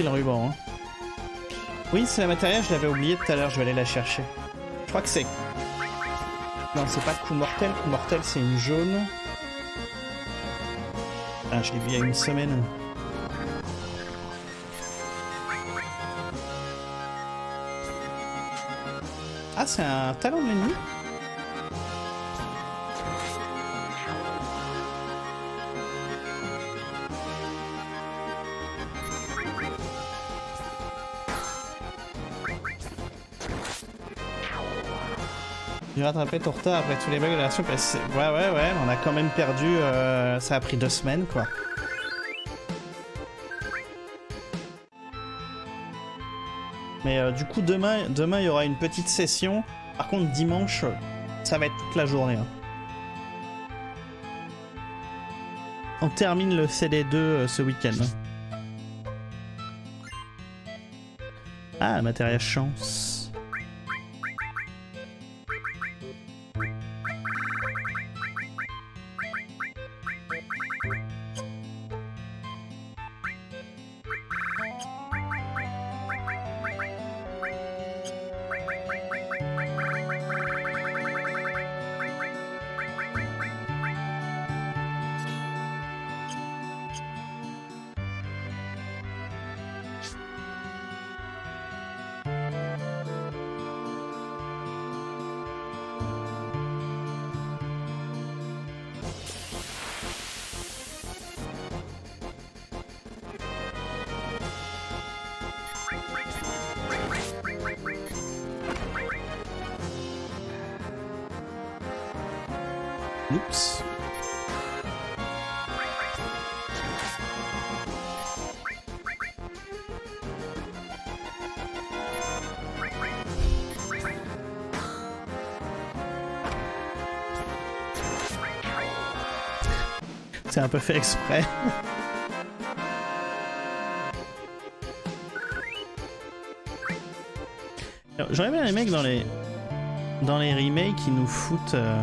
Le ruban. hein. Oui, c'est la matérielle, je l'avais oublié tout à l'heure, je vais aller la chercher. Je crois que c'est... Non, c'est pas coup mortel, coup mortel c'est une jaune. Ah, je l'ai vu il y a une semaine. Ah, c'est un talent de l'ennemi? J'ai rattrapé ton retard après tous les bugs de la version. Ouais, ouais, ouais, on a quand même perdu. euh, ça a pris deux semaines, quoi. Mais euh, du coup, demain, demain, il y aura une petite session. Par contre, dimanche, ça va être toute la journée. hein. On termine le CD2 euh, ce week-end. hein. Ah, matériel chance. Oups. C'est un peu fait exprès. J'aurais bien aimé que dans les dans les remakes ils nous foutent euh,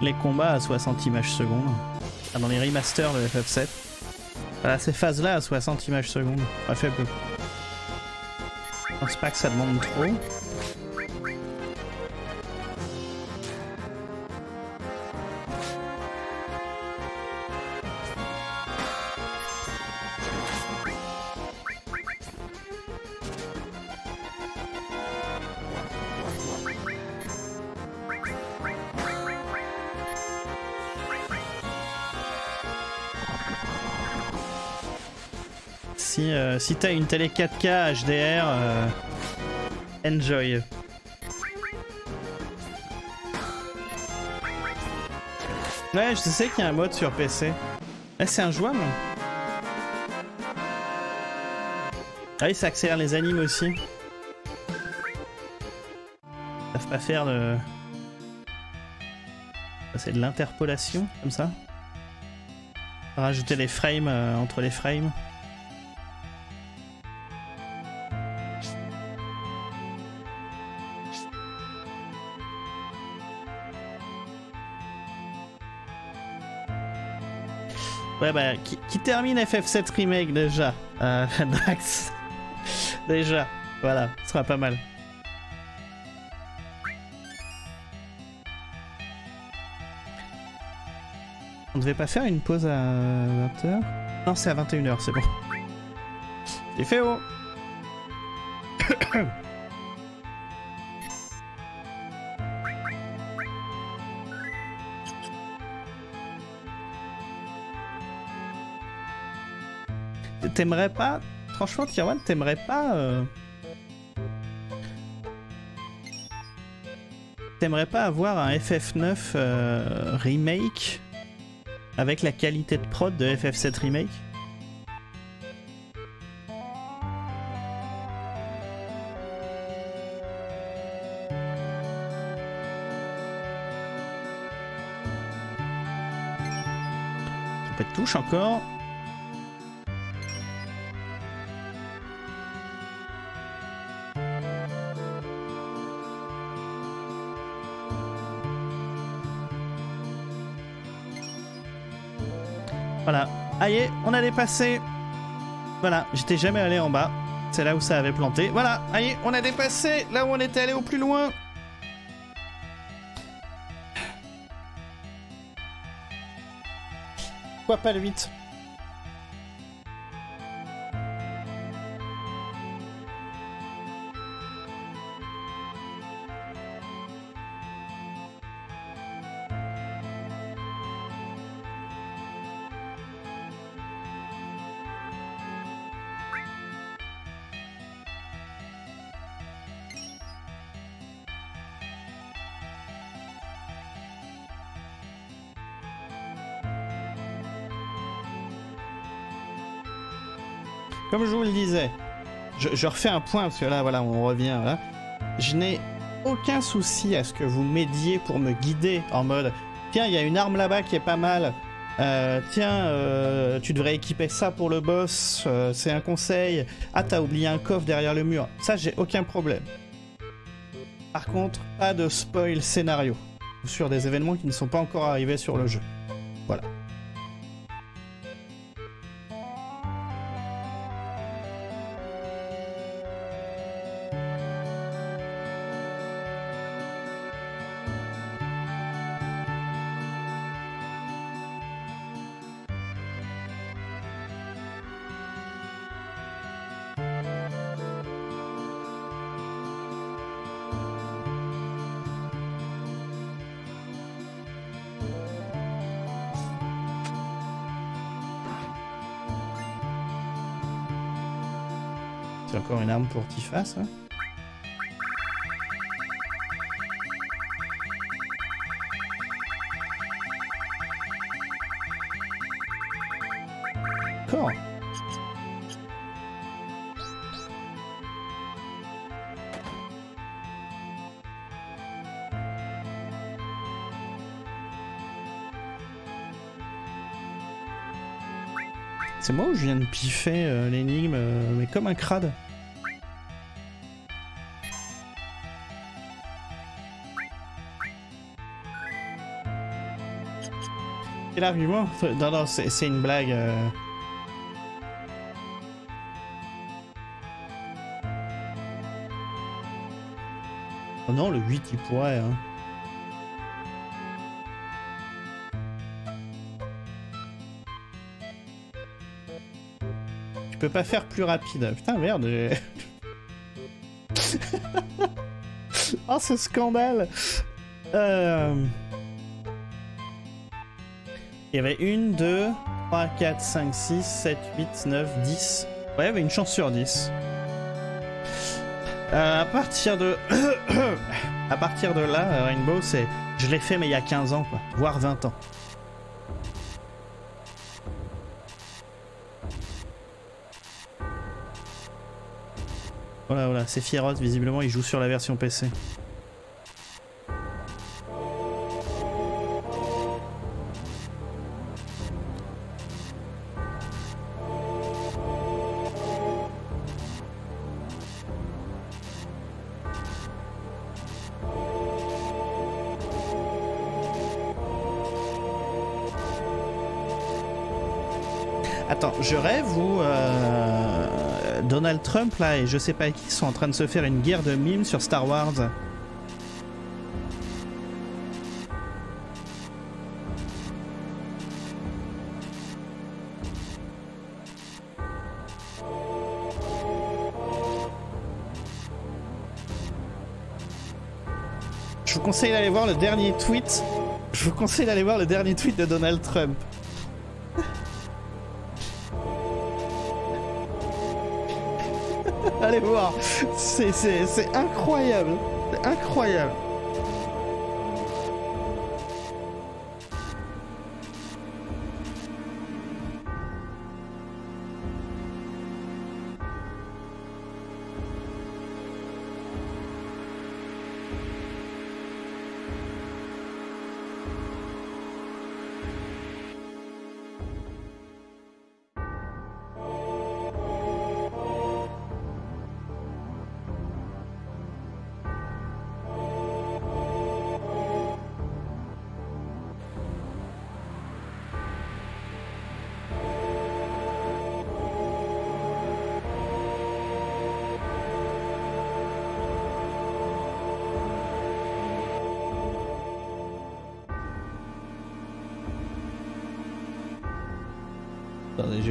les combats à 60 images secondes. Ah, dans les remasters de FF7. Voilà, ces phases-là à 60 images secondes. Fait peu. Je pense pas que ça demande trop. Si, t'as une télé 4K HDR, euh, enjoy. Ouais, je sais qu'il y a un mode sur PC. Eh, c'est injouable. Ah oui, ça accélère les animes aussi. Ils savent pas faire de... Ça, C'est de l'interpolation, comme ça. Rajouter les frames euh, entre les frames. Bah qui, termine FF7 Remake déjà. Euh, Déjà. Voilà ce sera pas mal. On devait pas faire une pause à 20h Non c'est à 21h c'est bon. C'est fait oh T'aimerais pas Franchement Tier t'aimerais pas euh, T'aimerais pas avoir un FF9 euh, remake avec la qualité de prod de FF7 remake? Touche encore. Aïe, on a dépassé. Voilà, j'étais jamais allé en bas. C'est là où ça avait planté. Voilà, aïe, on a dépassé là où on était allé au plus loin. Pourquoi pas le 8 Comme je vous le disais, je, refais un point parce que là, voilà, on revient. Je n'ai aucun souci à ce que vous m'aidiez pour me guider en mode tiens, il y a une arme là-bas qui est pas mal. Euh, tiens, euh, tu devrais équiper ça pour le boss. euh, c'est un conseil. Ah, t'as oublié un coffre derrière le mur. Ça, j'ai aucun problème. Par contre, pas de spoil scénario sur des événements qui ne sont pas encore arrivés sur le jeu. Pour Tifa, ça D'accord. C'est moi où je viens de piffer euh, l'énigme, euh, mais comme un crade. Non, non, c'est une blague. euh. Oh non, le 8, il pourrait. Hein. Tu peux pas faire plus rapide. Putain, merde. oh, ce scandale. Euh... Il y avait 1, 2, 3, 4, 5, 6, 7, 8, 9, 10. Ouais, mais une chance sur 10. Euh, à partir de... à partir de là, euh, Rainbow, c'est... Je l'ai fait mais il y a 15 ans, quoi. Voire 20 ans. Voilà, voilà, c'est Fieros, visiblement, il joue sur la version PC. Attends, je rêve ou euh, Donald Trump là et je sais pas qui sont en train de se faire une guerre de mimes sur Star Wars. Je vous conseille d'aller voir le dernier tweet. Je vous conseille d'aller voir le dernier tweet de Donald Trump. C'est incroyable, c'est incroyable.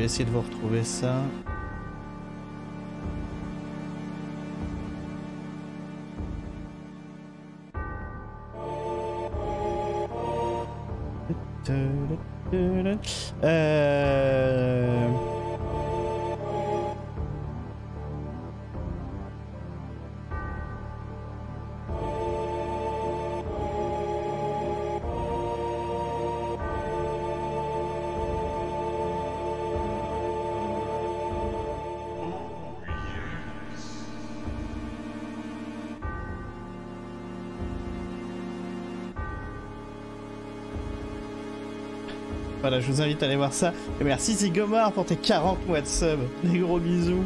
Essayer de vous retrouver ça. Je vous invite à aller voir ça. Merci Zigomar pour tes 40 mois de sub. Des gros bisous.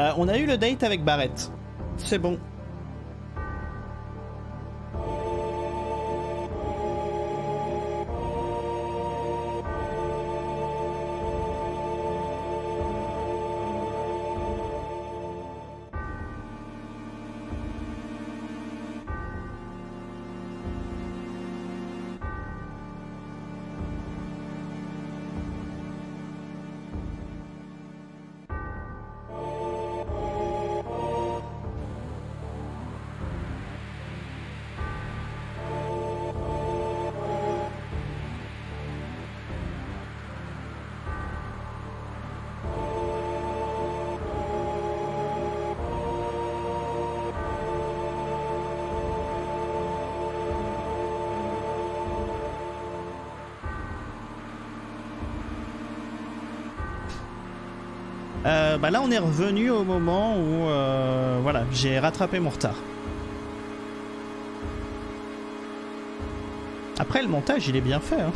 Euh, on a eu le date avec Barrett. C'est bon. Euh, bah là, on est revenu au moment où euh, voilà, j'ai rattrapé mon retard. Après, le montage, il est bien fait. Hein.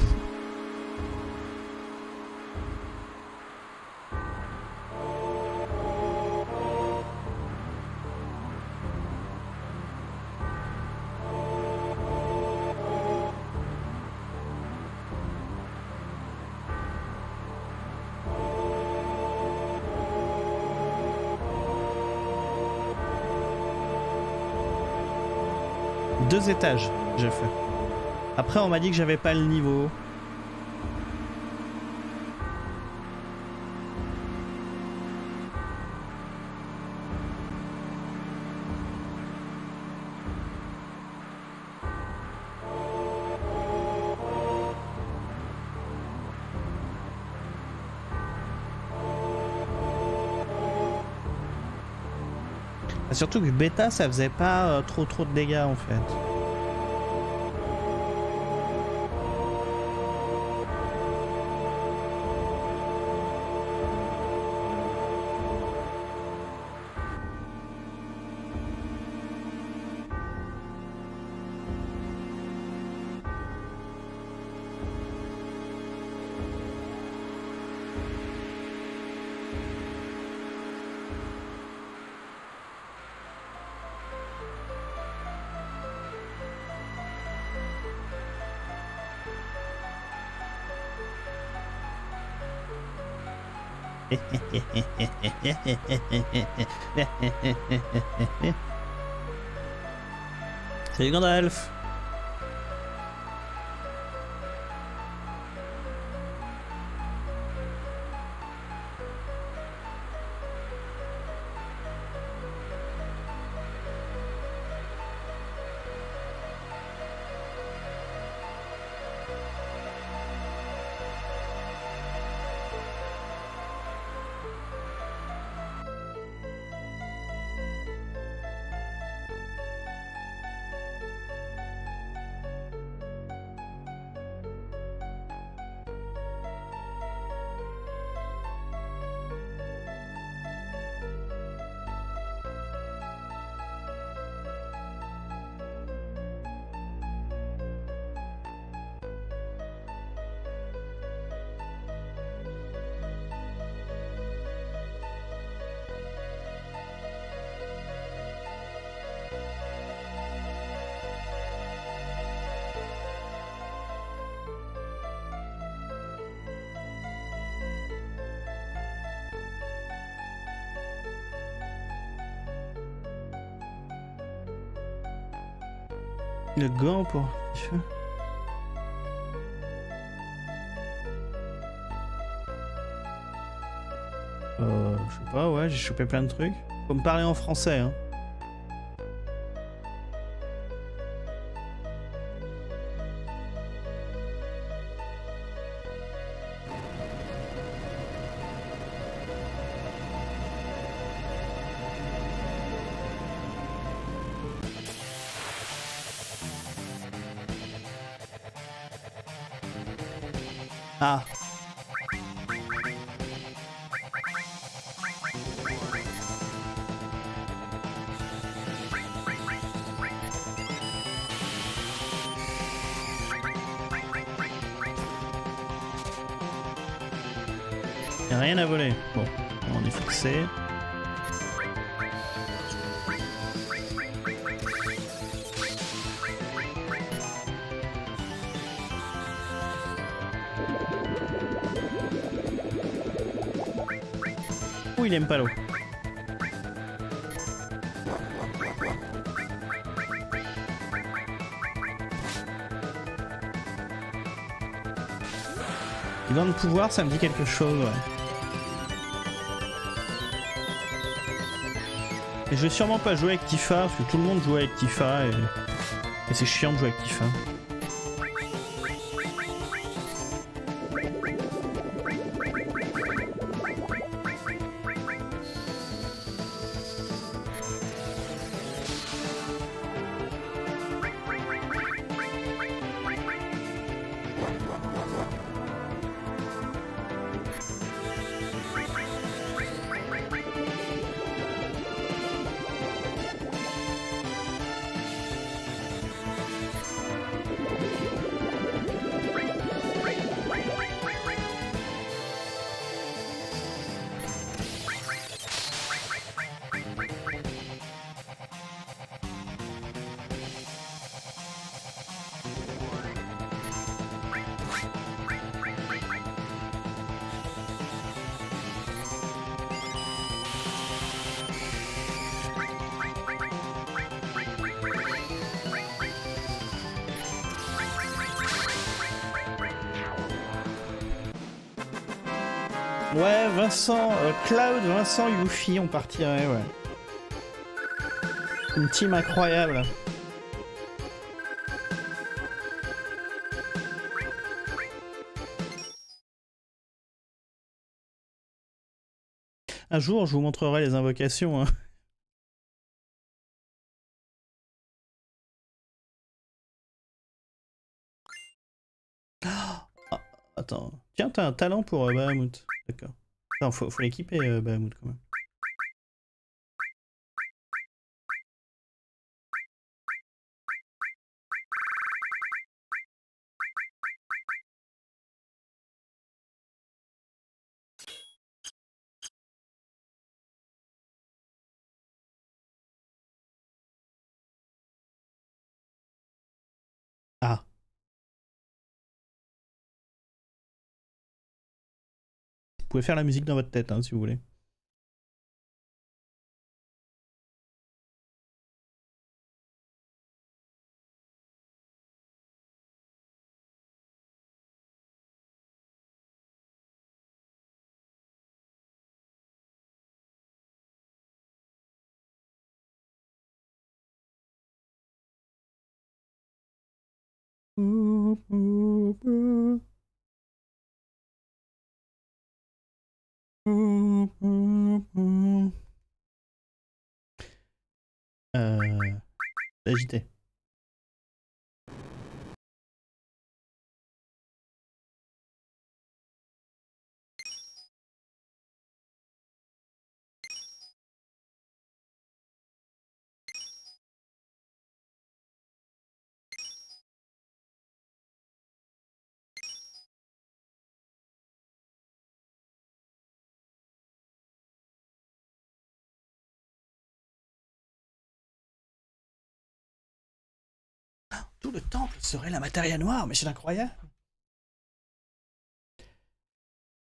étages, j'ai fait. Après, on m'a dit que j'avais pas le niveau. Surtout que bêta, ça faisait pas euh, trop trop de dégâts en fait. Hygg og delf. Le gant pour... Euh, je sais pas, ouais, j'ai chopé plein de trucs. Faut me parler en français, hein. Ça me dit quelque chose, ouais. Et je vais sûrement pas jouer avec Tifa, parce que tout le monde joue avec Tifa, et c'est chiant de jouer avec Tifa. Cloud, Vincent, Youfi, on partirait, ouais. Une team incroyable. Un jour, je vous montrerai les invocations. Oh, attends. Tiens, t'as un talent pour euh, Bahamut. Non, faut, faut l'équiper, euh, Bahamut, quand même. Pouvez faire la musique dans votre tête, hein, si vous voulez. Euh, agité. Temple serait la matéria noire, mais c'est incroyable.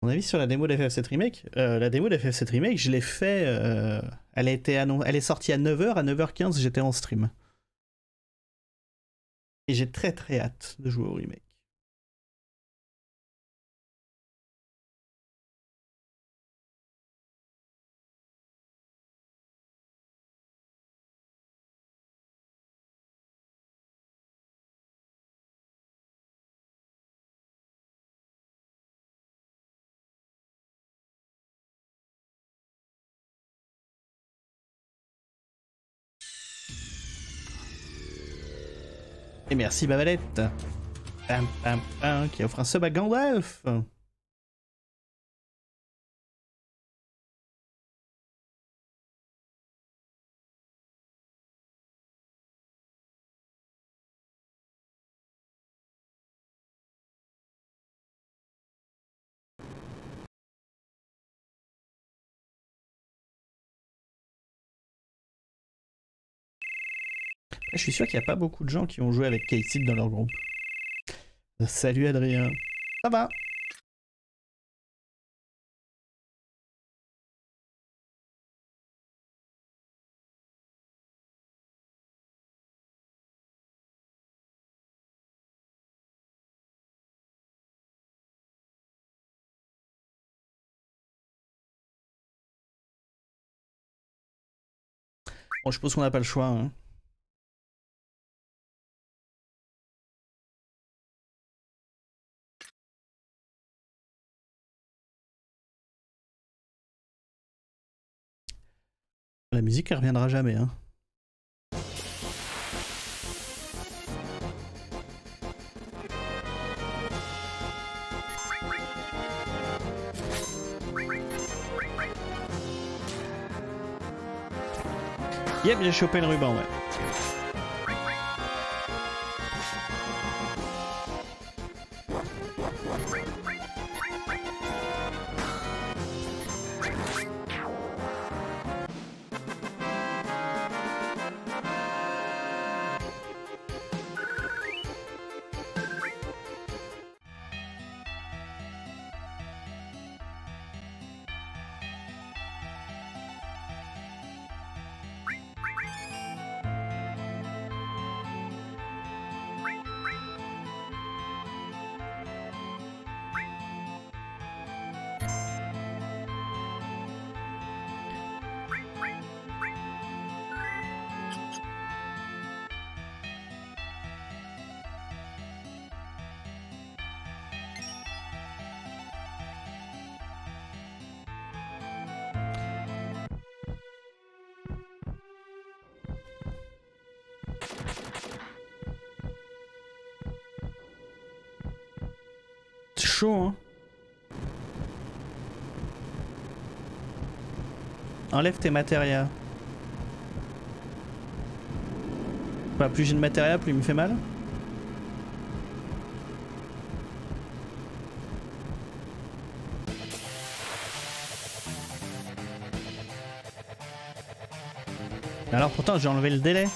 Mon avis sur la démo d'FF7 Remake Euh, La démo d'FF7 Remake, je l'ai fait. euh, elle, a été annon- elle est sortie à 9h, à 9h15, j'étais en stream. Et j'ai très très hâte de jouer au remake. Et merci Babalette. Pam, pam, pam, qui offre un sub à Gandalf. Je suis sûr qu'il n'y a pas beaucoup de gens qui ont joué avec Casey dans leur groupe. Salut Adrien. Ça va? Bon, je suppose qu'on n'a pas le choix. hein. La musique, elle reviendra jamais. Hein. Yep, j'ai chopé le ruban, ouais. Chaud, hein. Enlève tes matérias. Pas plus j'ai de matérias, plus il me fait mal Alors pourtant j'ai enlevé le délai.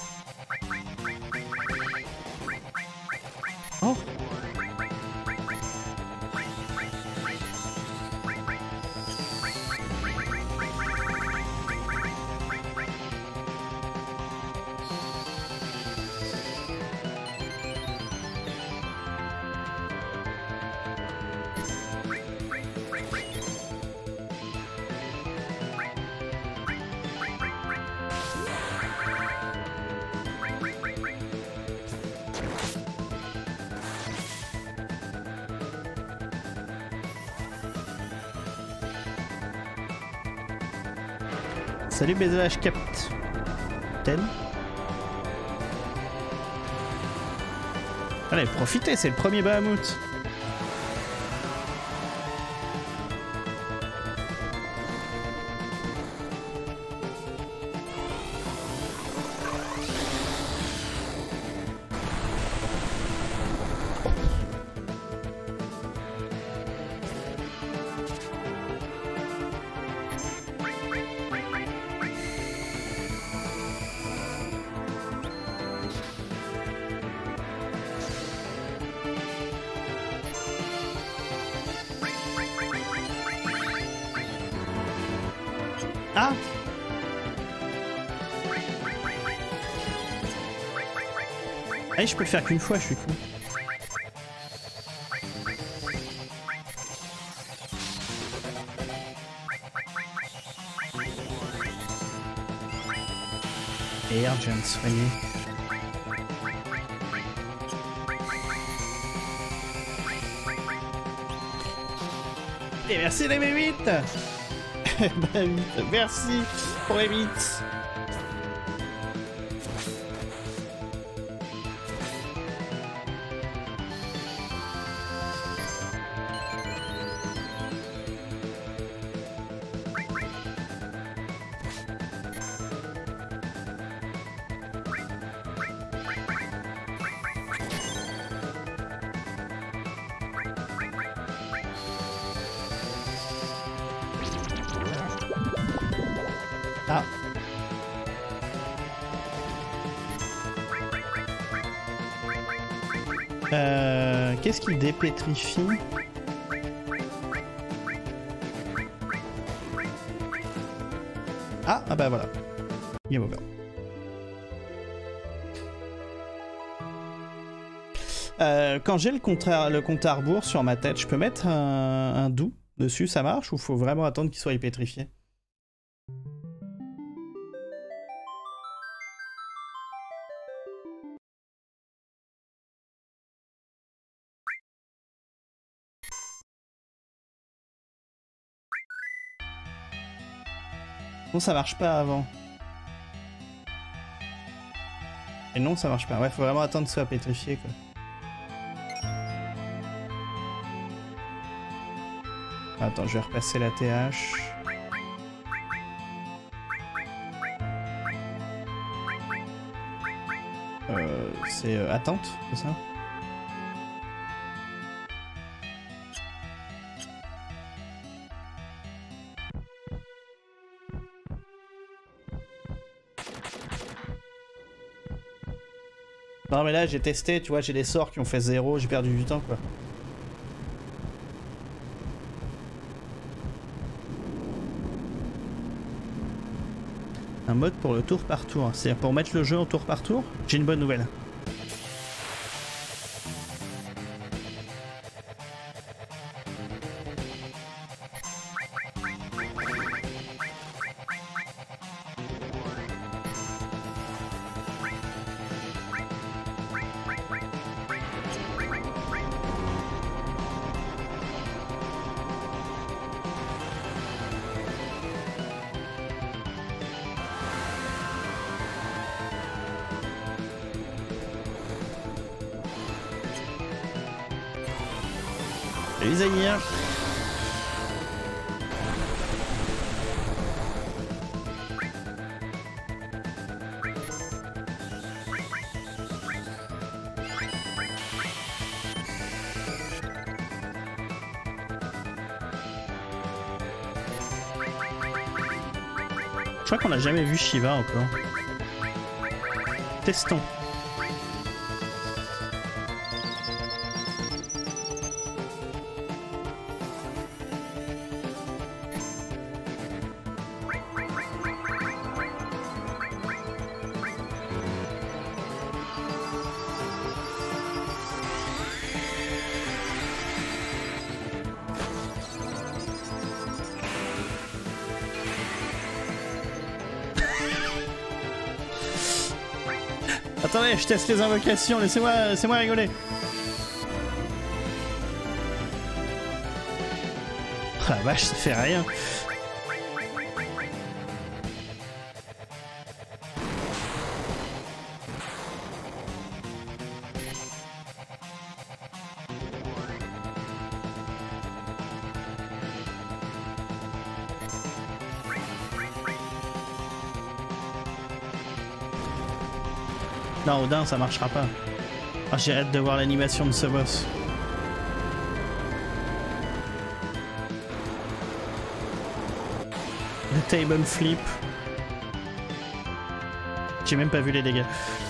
BZH Captain. Allez, profitez, c'est le premier Bahamut. Je peux le faire qu'une fois, je suis con. Et. Et merci les 8 bah. Merci pour les vite. Dépétrifie Ah, ah bah voilà. Game over. Euh, quand j'ai le, contraire- le compte à rebours sur ma tête, je peux mettre un, un doux dessus, ça marche ou faut vraiment attendre qu'il soit pétrifié Non, ça marche pas avant. Et non, ça marche pas. Ouais, faut vraiment attendre que ce soit pétrifié, quoi. Attends, je vais repasser la TH. Euh, c'est euh, attente, c'est ça? Non mais là j'ai testé, tu vois, j'ai des sorts qui ont fait zéro, j'ai perdu du temps quoi. Un mode pour le tour par tour, c'est-à-dire pour mettre le jeu en tour par tour? J'ai une bonne nouvelle. Jamais vu Shiva encore. Testons. Attendez, je teste les invocations, laissez-moi laissez-moi rigoler. Ah la vache, ça fait rien. Ça marchera pas. Ah, j'ai hâte de voir l'animation de ce boss. Le table flip. J'ai même pas vu les dégâts. «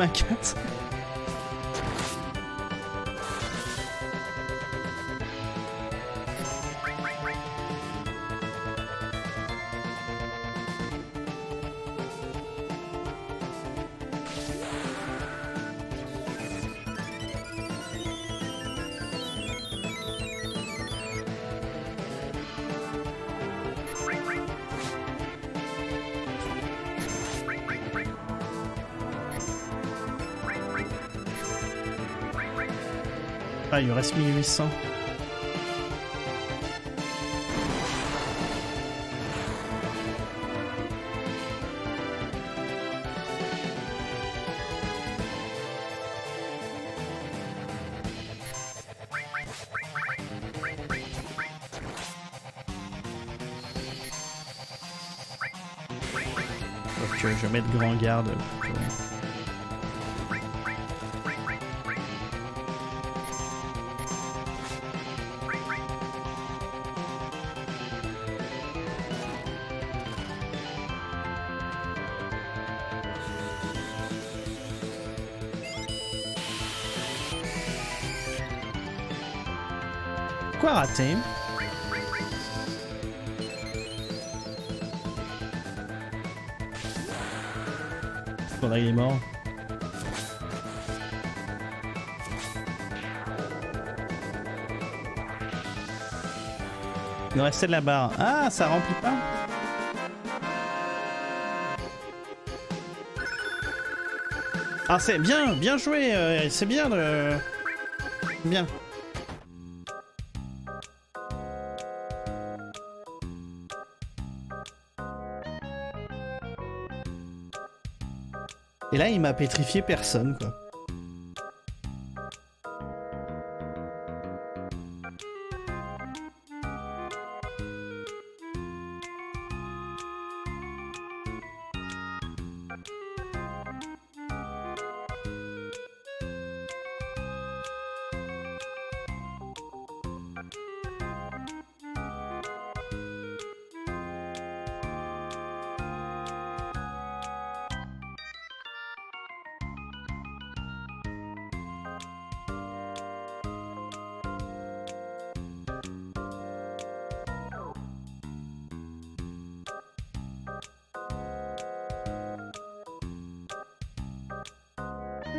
84 reste 1800. Ok, je vais mettre grand garde. Faudra il est mort. Il nous restait de la barre. Ah, ça remplit pas Ah, c'est bien, bien joué. euh, c'est bien de... Bien. Là, il m'a pétrifié personne, quoi.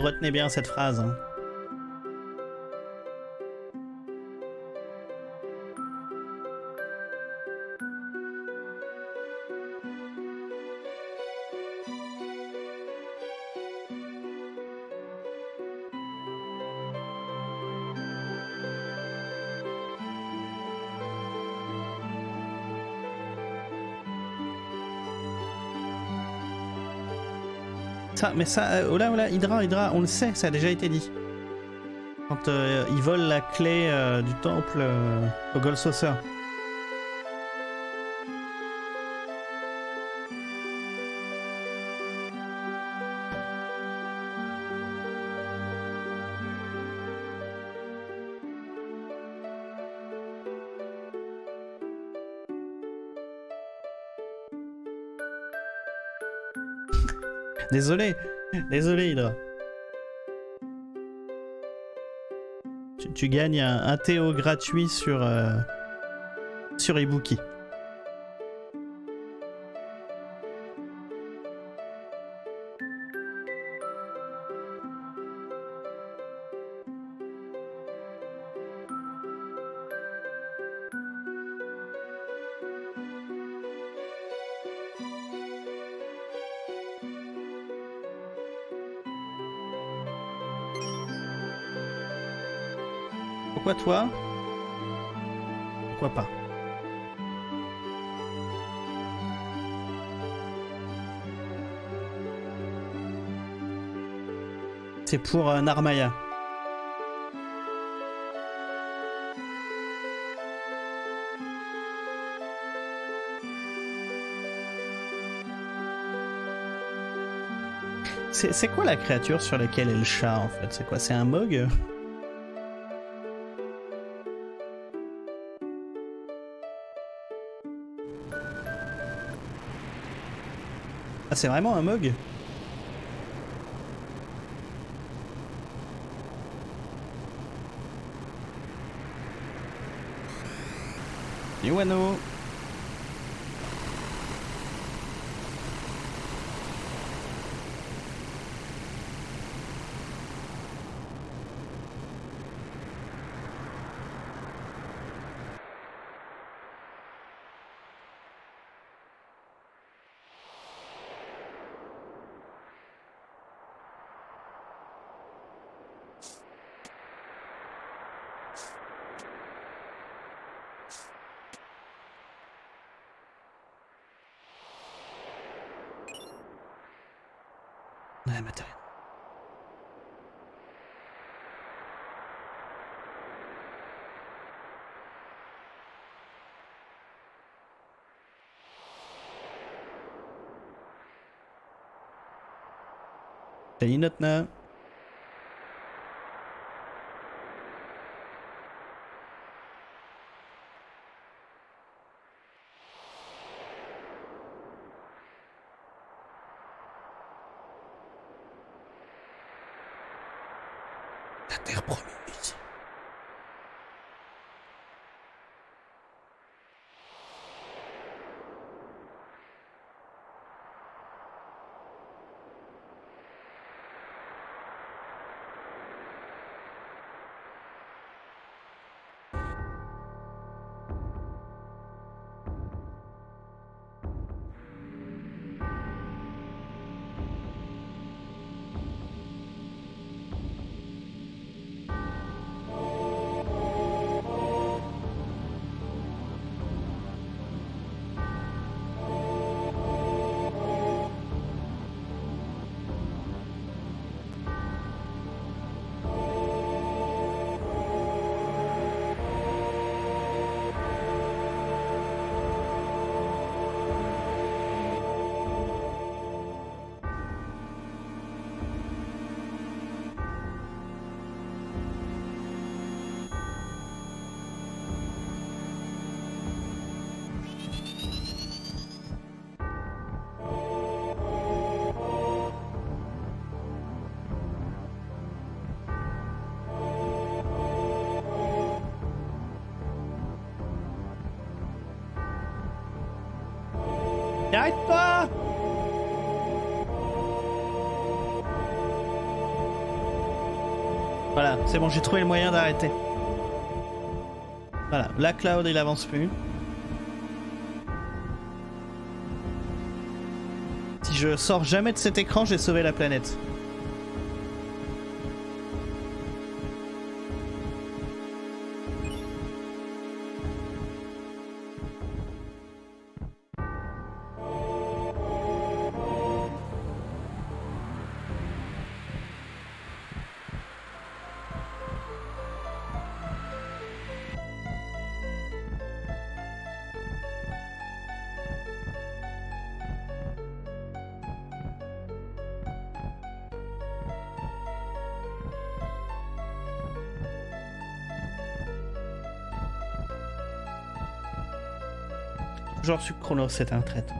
retenez bien cette phrase. hein. Mais ça, oh là, oh là, Hydra, Hydra, on le sait, ça a déjà été dit. Quand euh, ils volent la clé euh, du temple euh, au Gold Saucer. Désolé, désolé Hydra. Tu, gagnes un, un Théo gratuit sur, euh, sur Ibuki. Pour euh, Narmaya. C'est quoi la créature sur laquelle est le chat en fait? C'est quoi? C'est un mog? Ah, c'est vraiment un mug Yuano Ouais, matériel. Arrête-toi Voilà, c'est bon, j'ai trouvé le moyen d'arrêter. Voilà, la cloud il avance plus. Si je sors jamais de cet écran, j'ai sauvé la planète. Genre Chronos, c'est un traître.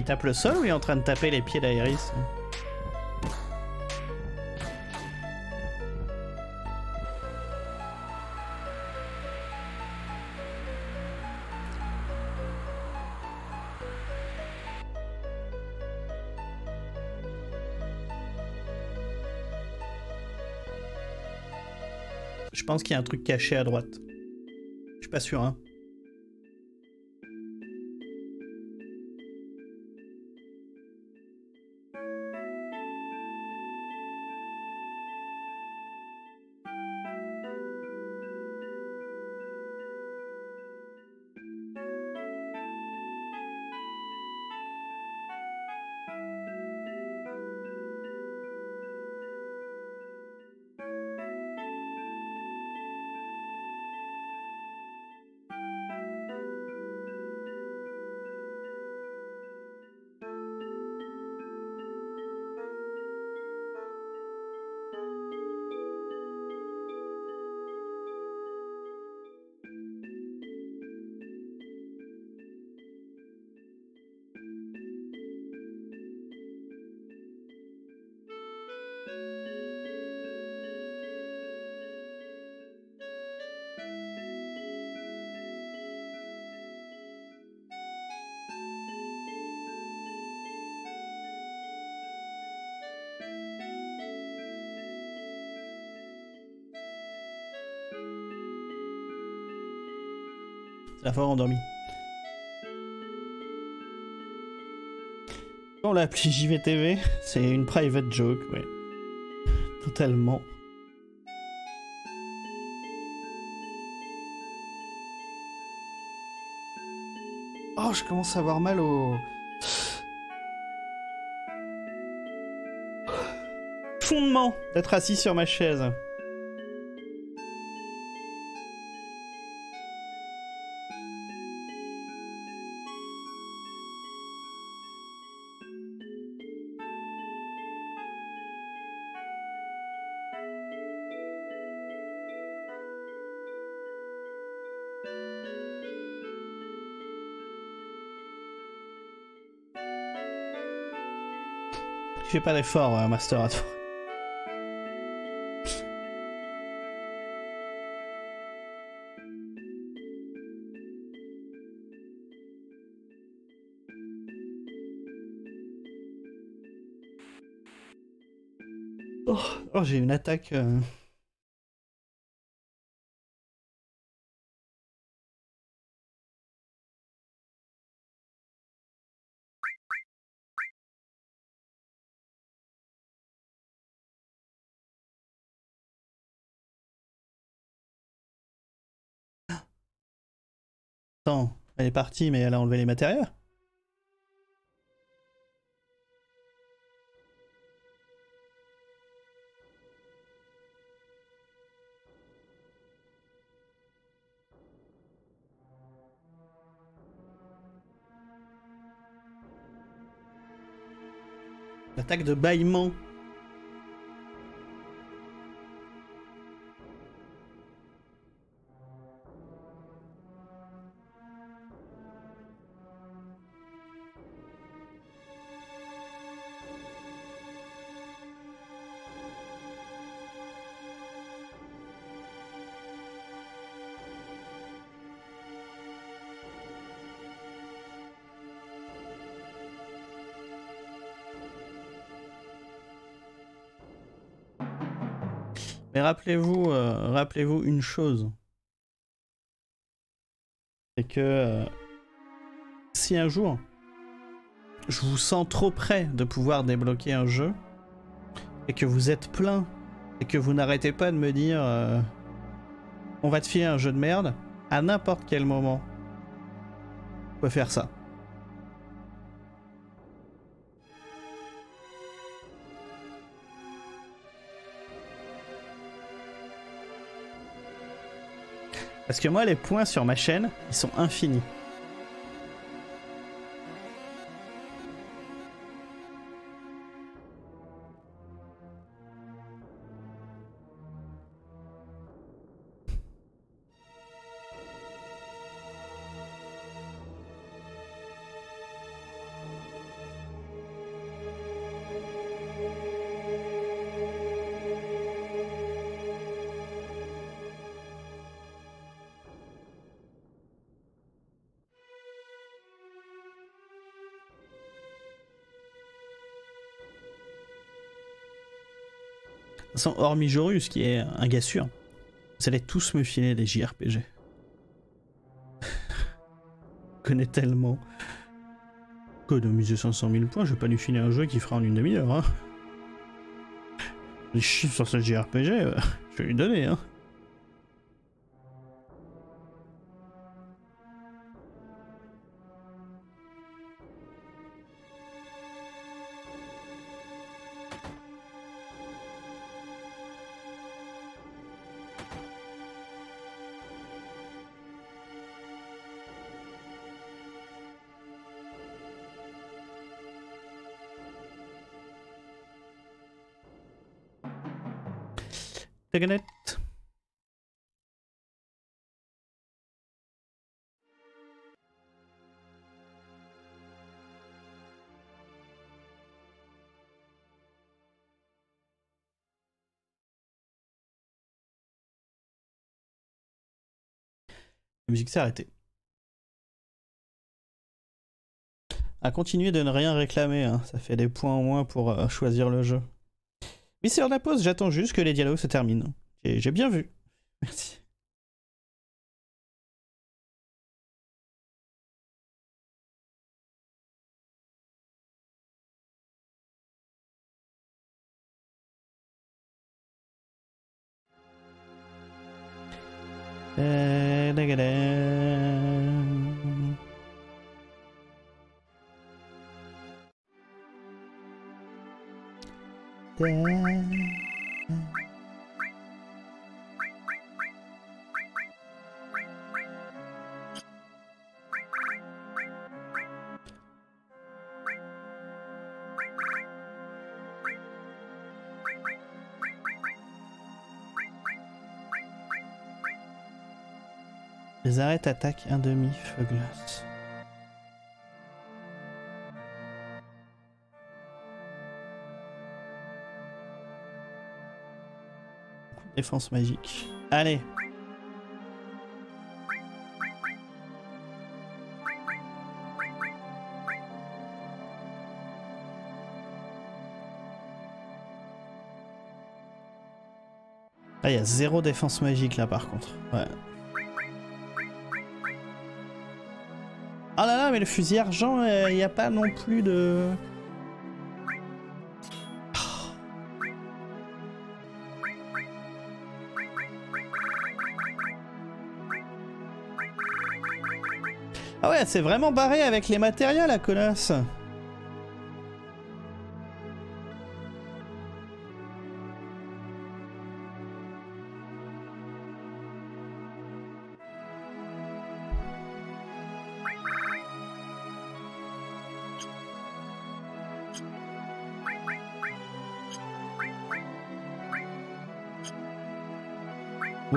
Il tape le sol ou il est en train de taper les pieds d'Aeris? Je pense qu'il y a un truc caché à droite. Je suis pas sûr, hein. La fois endormi. On l'a appelé JVTV, c'est une private joke, ouais. Totalement. Oh, je commence à avoir mal au... Fondement d'être assis sur ma chaise. Fais pas d'effort, euh, Master à toi. Oh, oh, j'ai une attaque. euh. Elle est partie, mais elle a enlevé les matériaux. L'attaque de bâillement. Rappelez-vous, euh, rappelez-vous une chose. C'est que euh, si un jour je vous sens trop près de pouvoir débloquer un jeu et que vous êtes plein et que vous n'arrêtez pas de me dire euh, on va te filer un jeu de merde à n'importe quel moment, on peut faire ça. Parce que moi, les points sur ma chaîne, ils sont infinis. Façon, hormis Jorus, qui est un gars sûr, vous allez tous me filer des JRPG. Je connais tellement. Économiser 500 000 points, je vais pas lui filer un jeu qui fera en une demi-heure. Hein. Les chiffres sur ce JRPG, euh, je vais lui donner. Hein. La musique s'est arrêtée. À continuer de ne rien réclamer, hein. ça fait des points en moins pour euh, choisir le jeu. Oui, c'est de la pause, j'attends juste que les dialogues se terminent. J'ai bien vu. Merci. Euh. Les attaquent un demi feu glace. Défense magique. Allez. Ah, il y a zéro défense magique là par contre. Ouais. Mais le fusil argent, il n'y a pas non plus de... Ah ouais, c'est vraiment barré avec les matériaux, la connasse.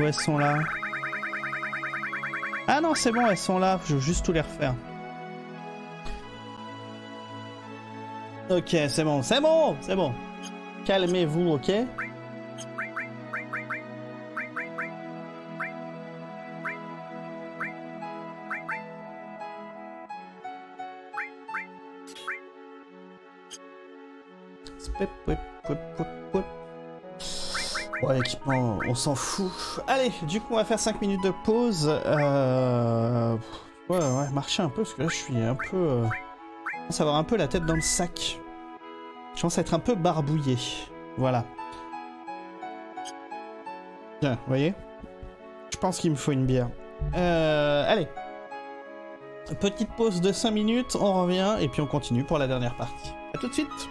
Elles sont là Ah non, c'est bon, elles sont là. Je veux juste tout les refaire. Ok, c'est bon, c'est bon, c'est bon. Calmez-vous, ok? On s'en fout. Allez, du coup, on va faire 5 minutes de pause. Euh... Ouais, ouais, marcher un peu, parce que là, je suis un peu... Euh... Je avoir un peu la tête dans le sac. Je commence à être un peu barbouillé. Voilà. Tiens, vous voyez? Je pense qu'il me faut une bière. Euh... Allez. Petite pause de 5 minutes, on revient, et puis on continue pour la dernière partie. A tout de suite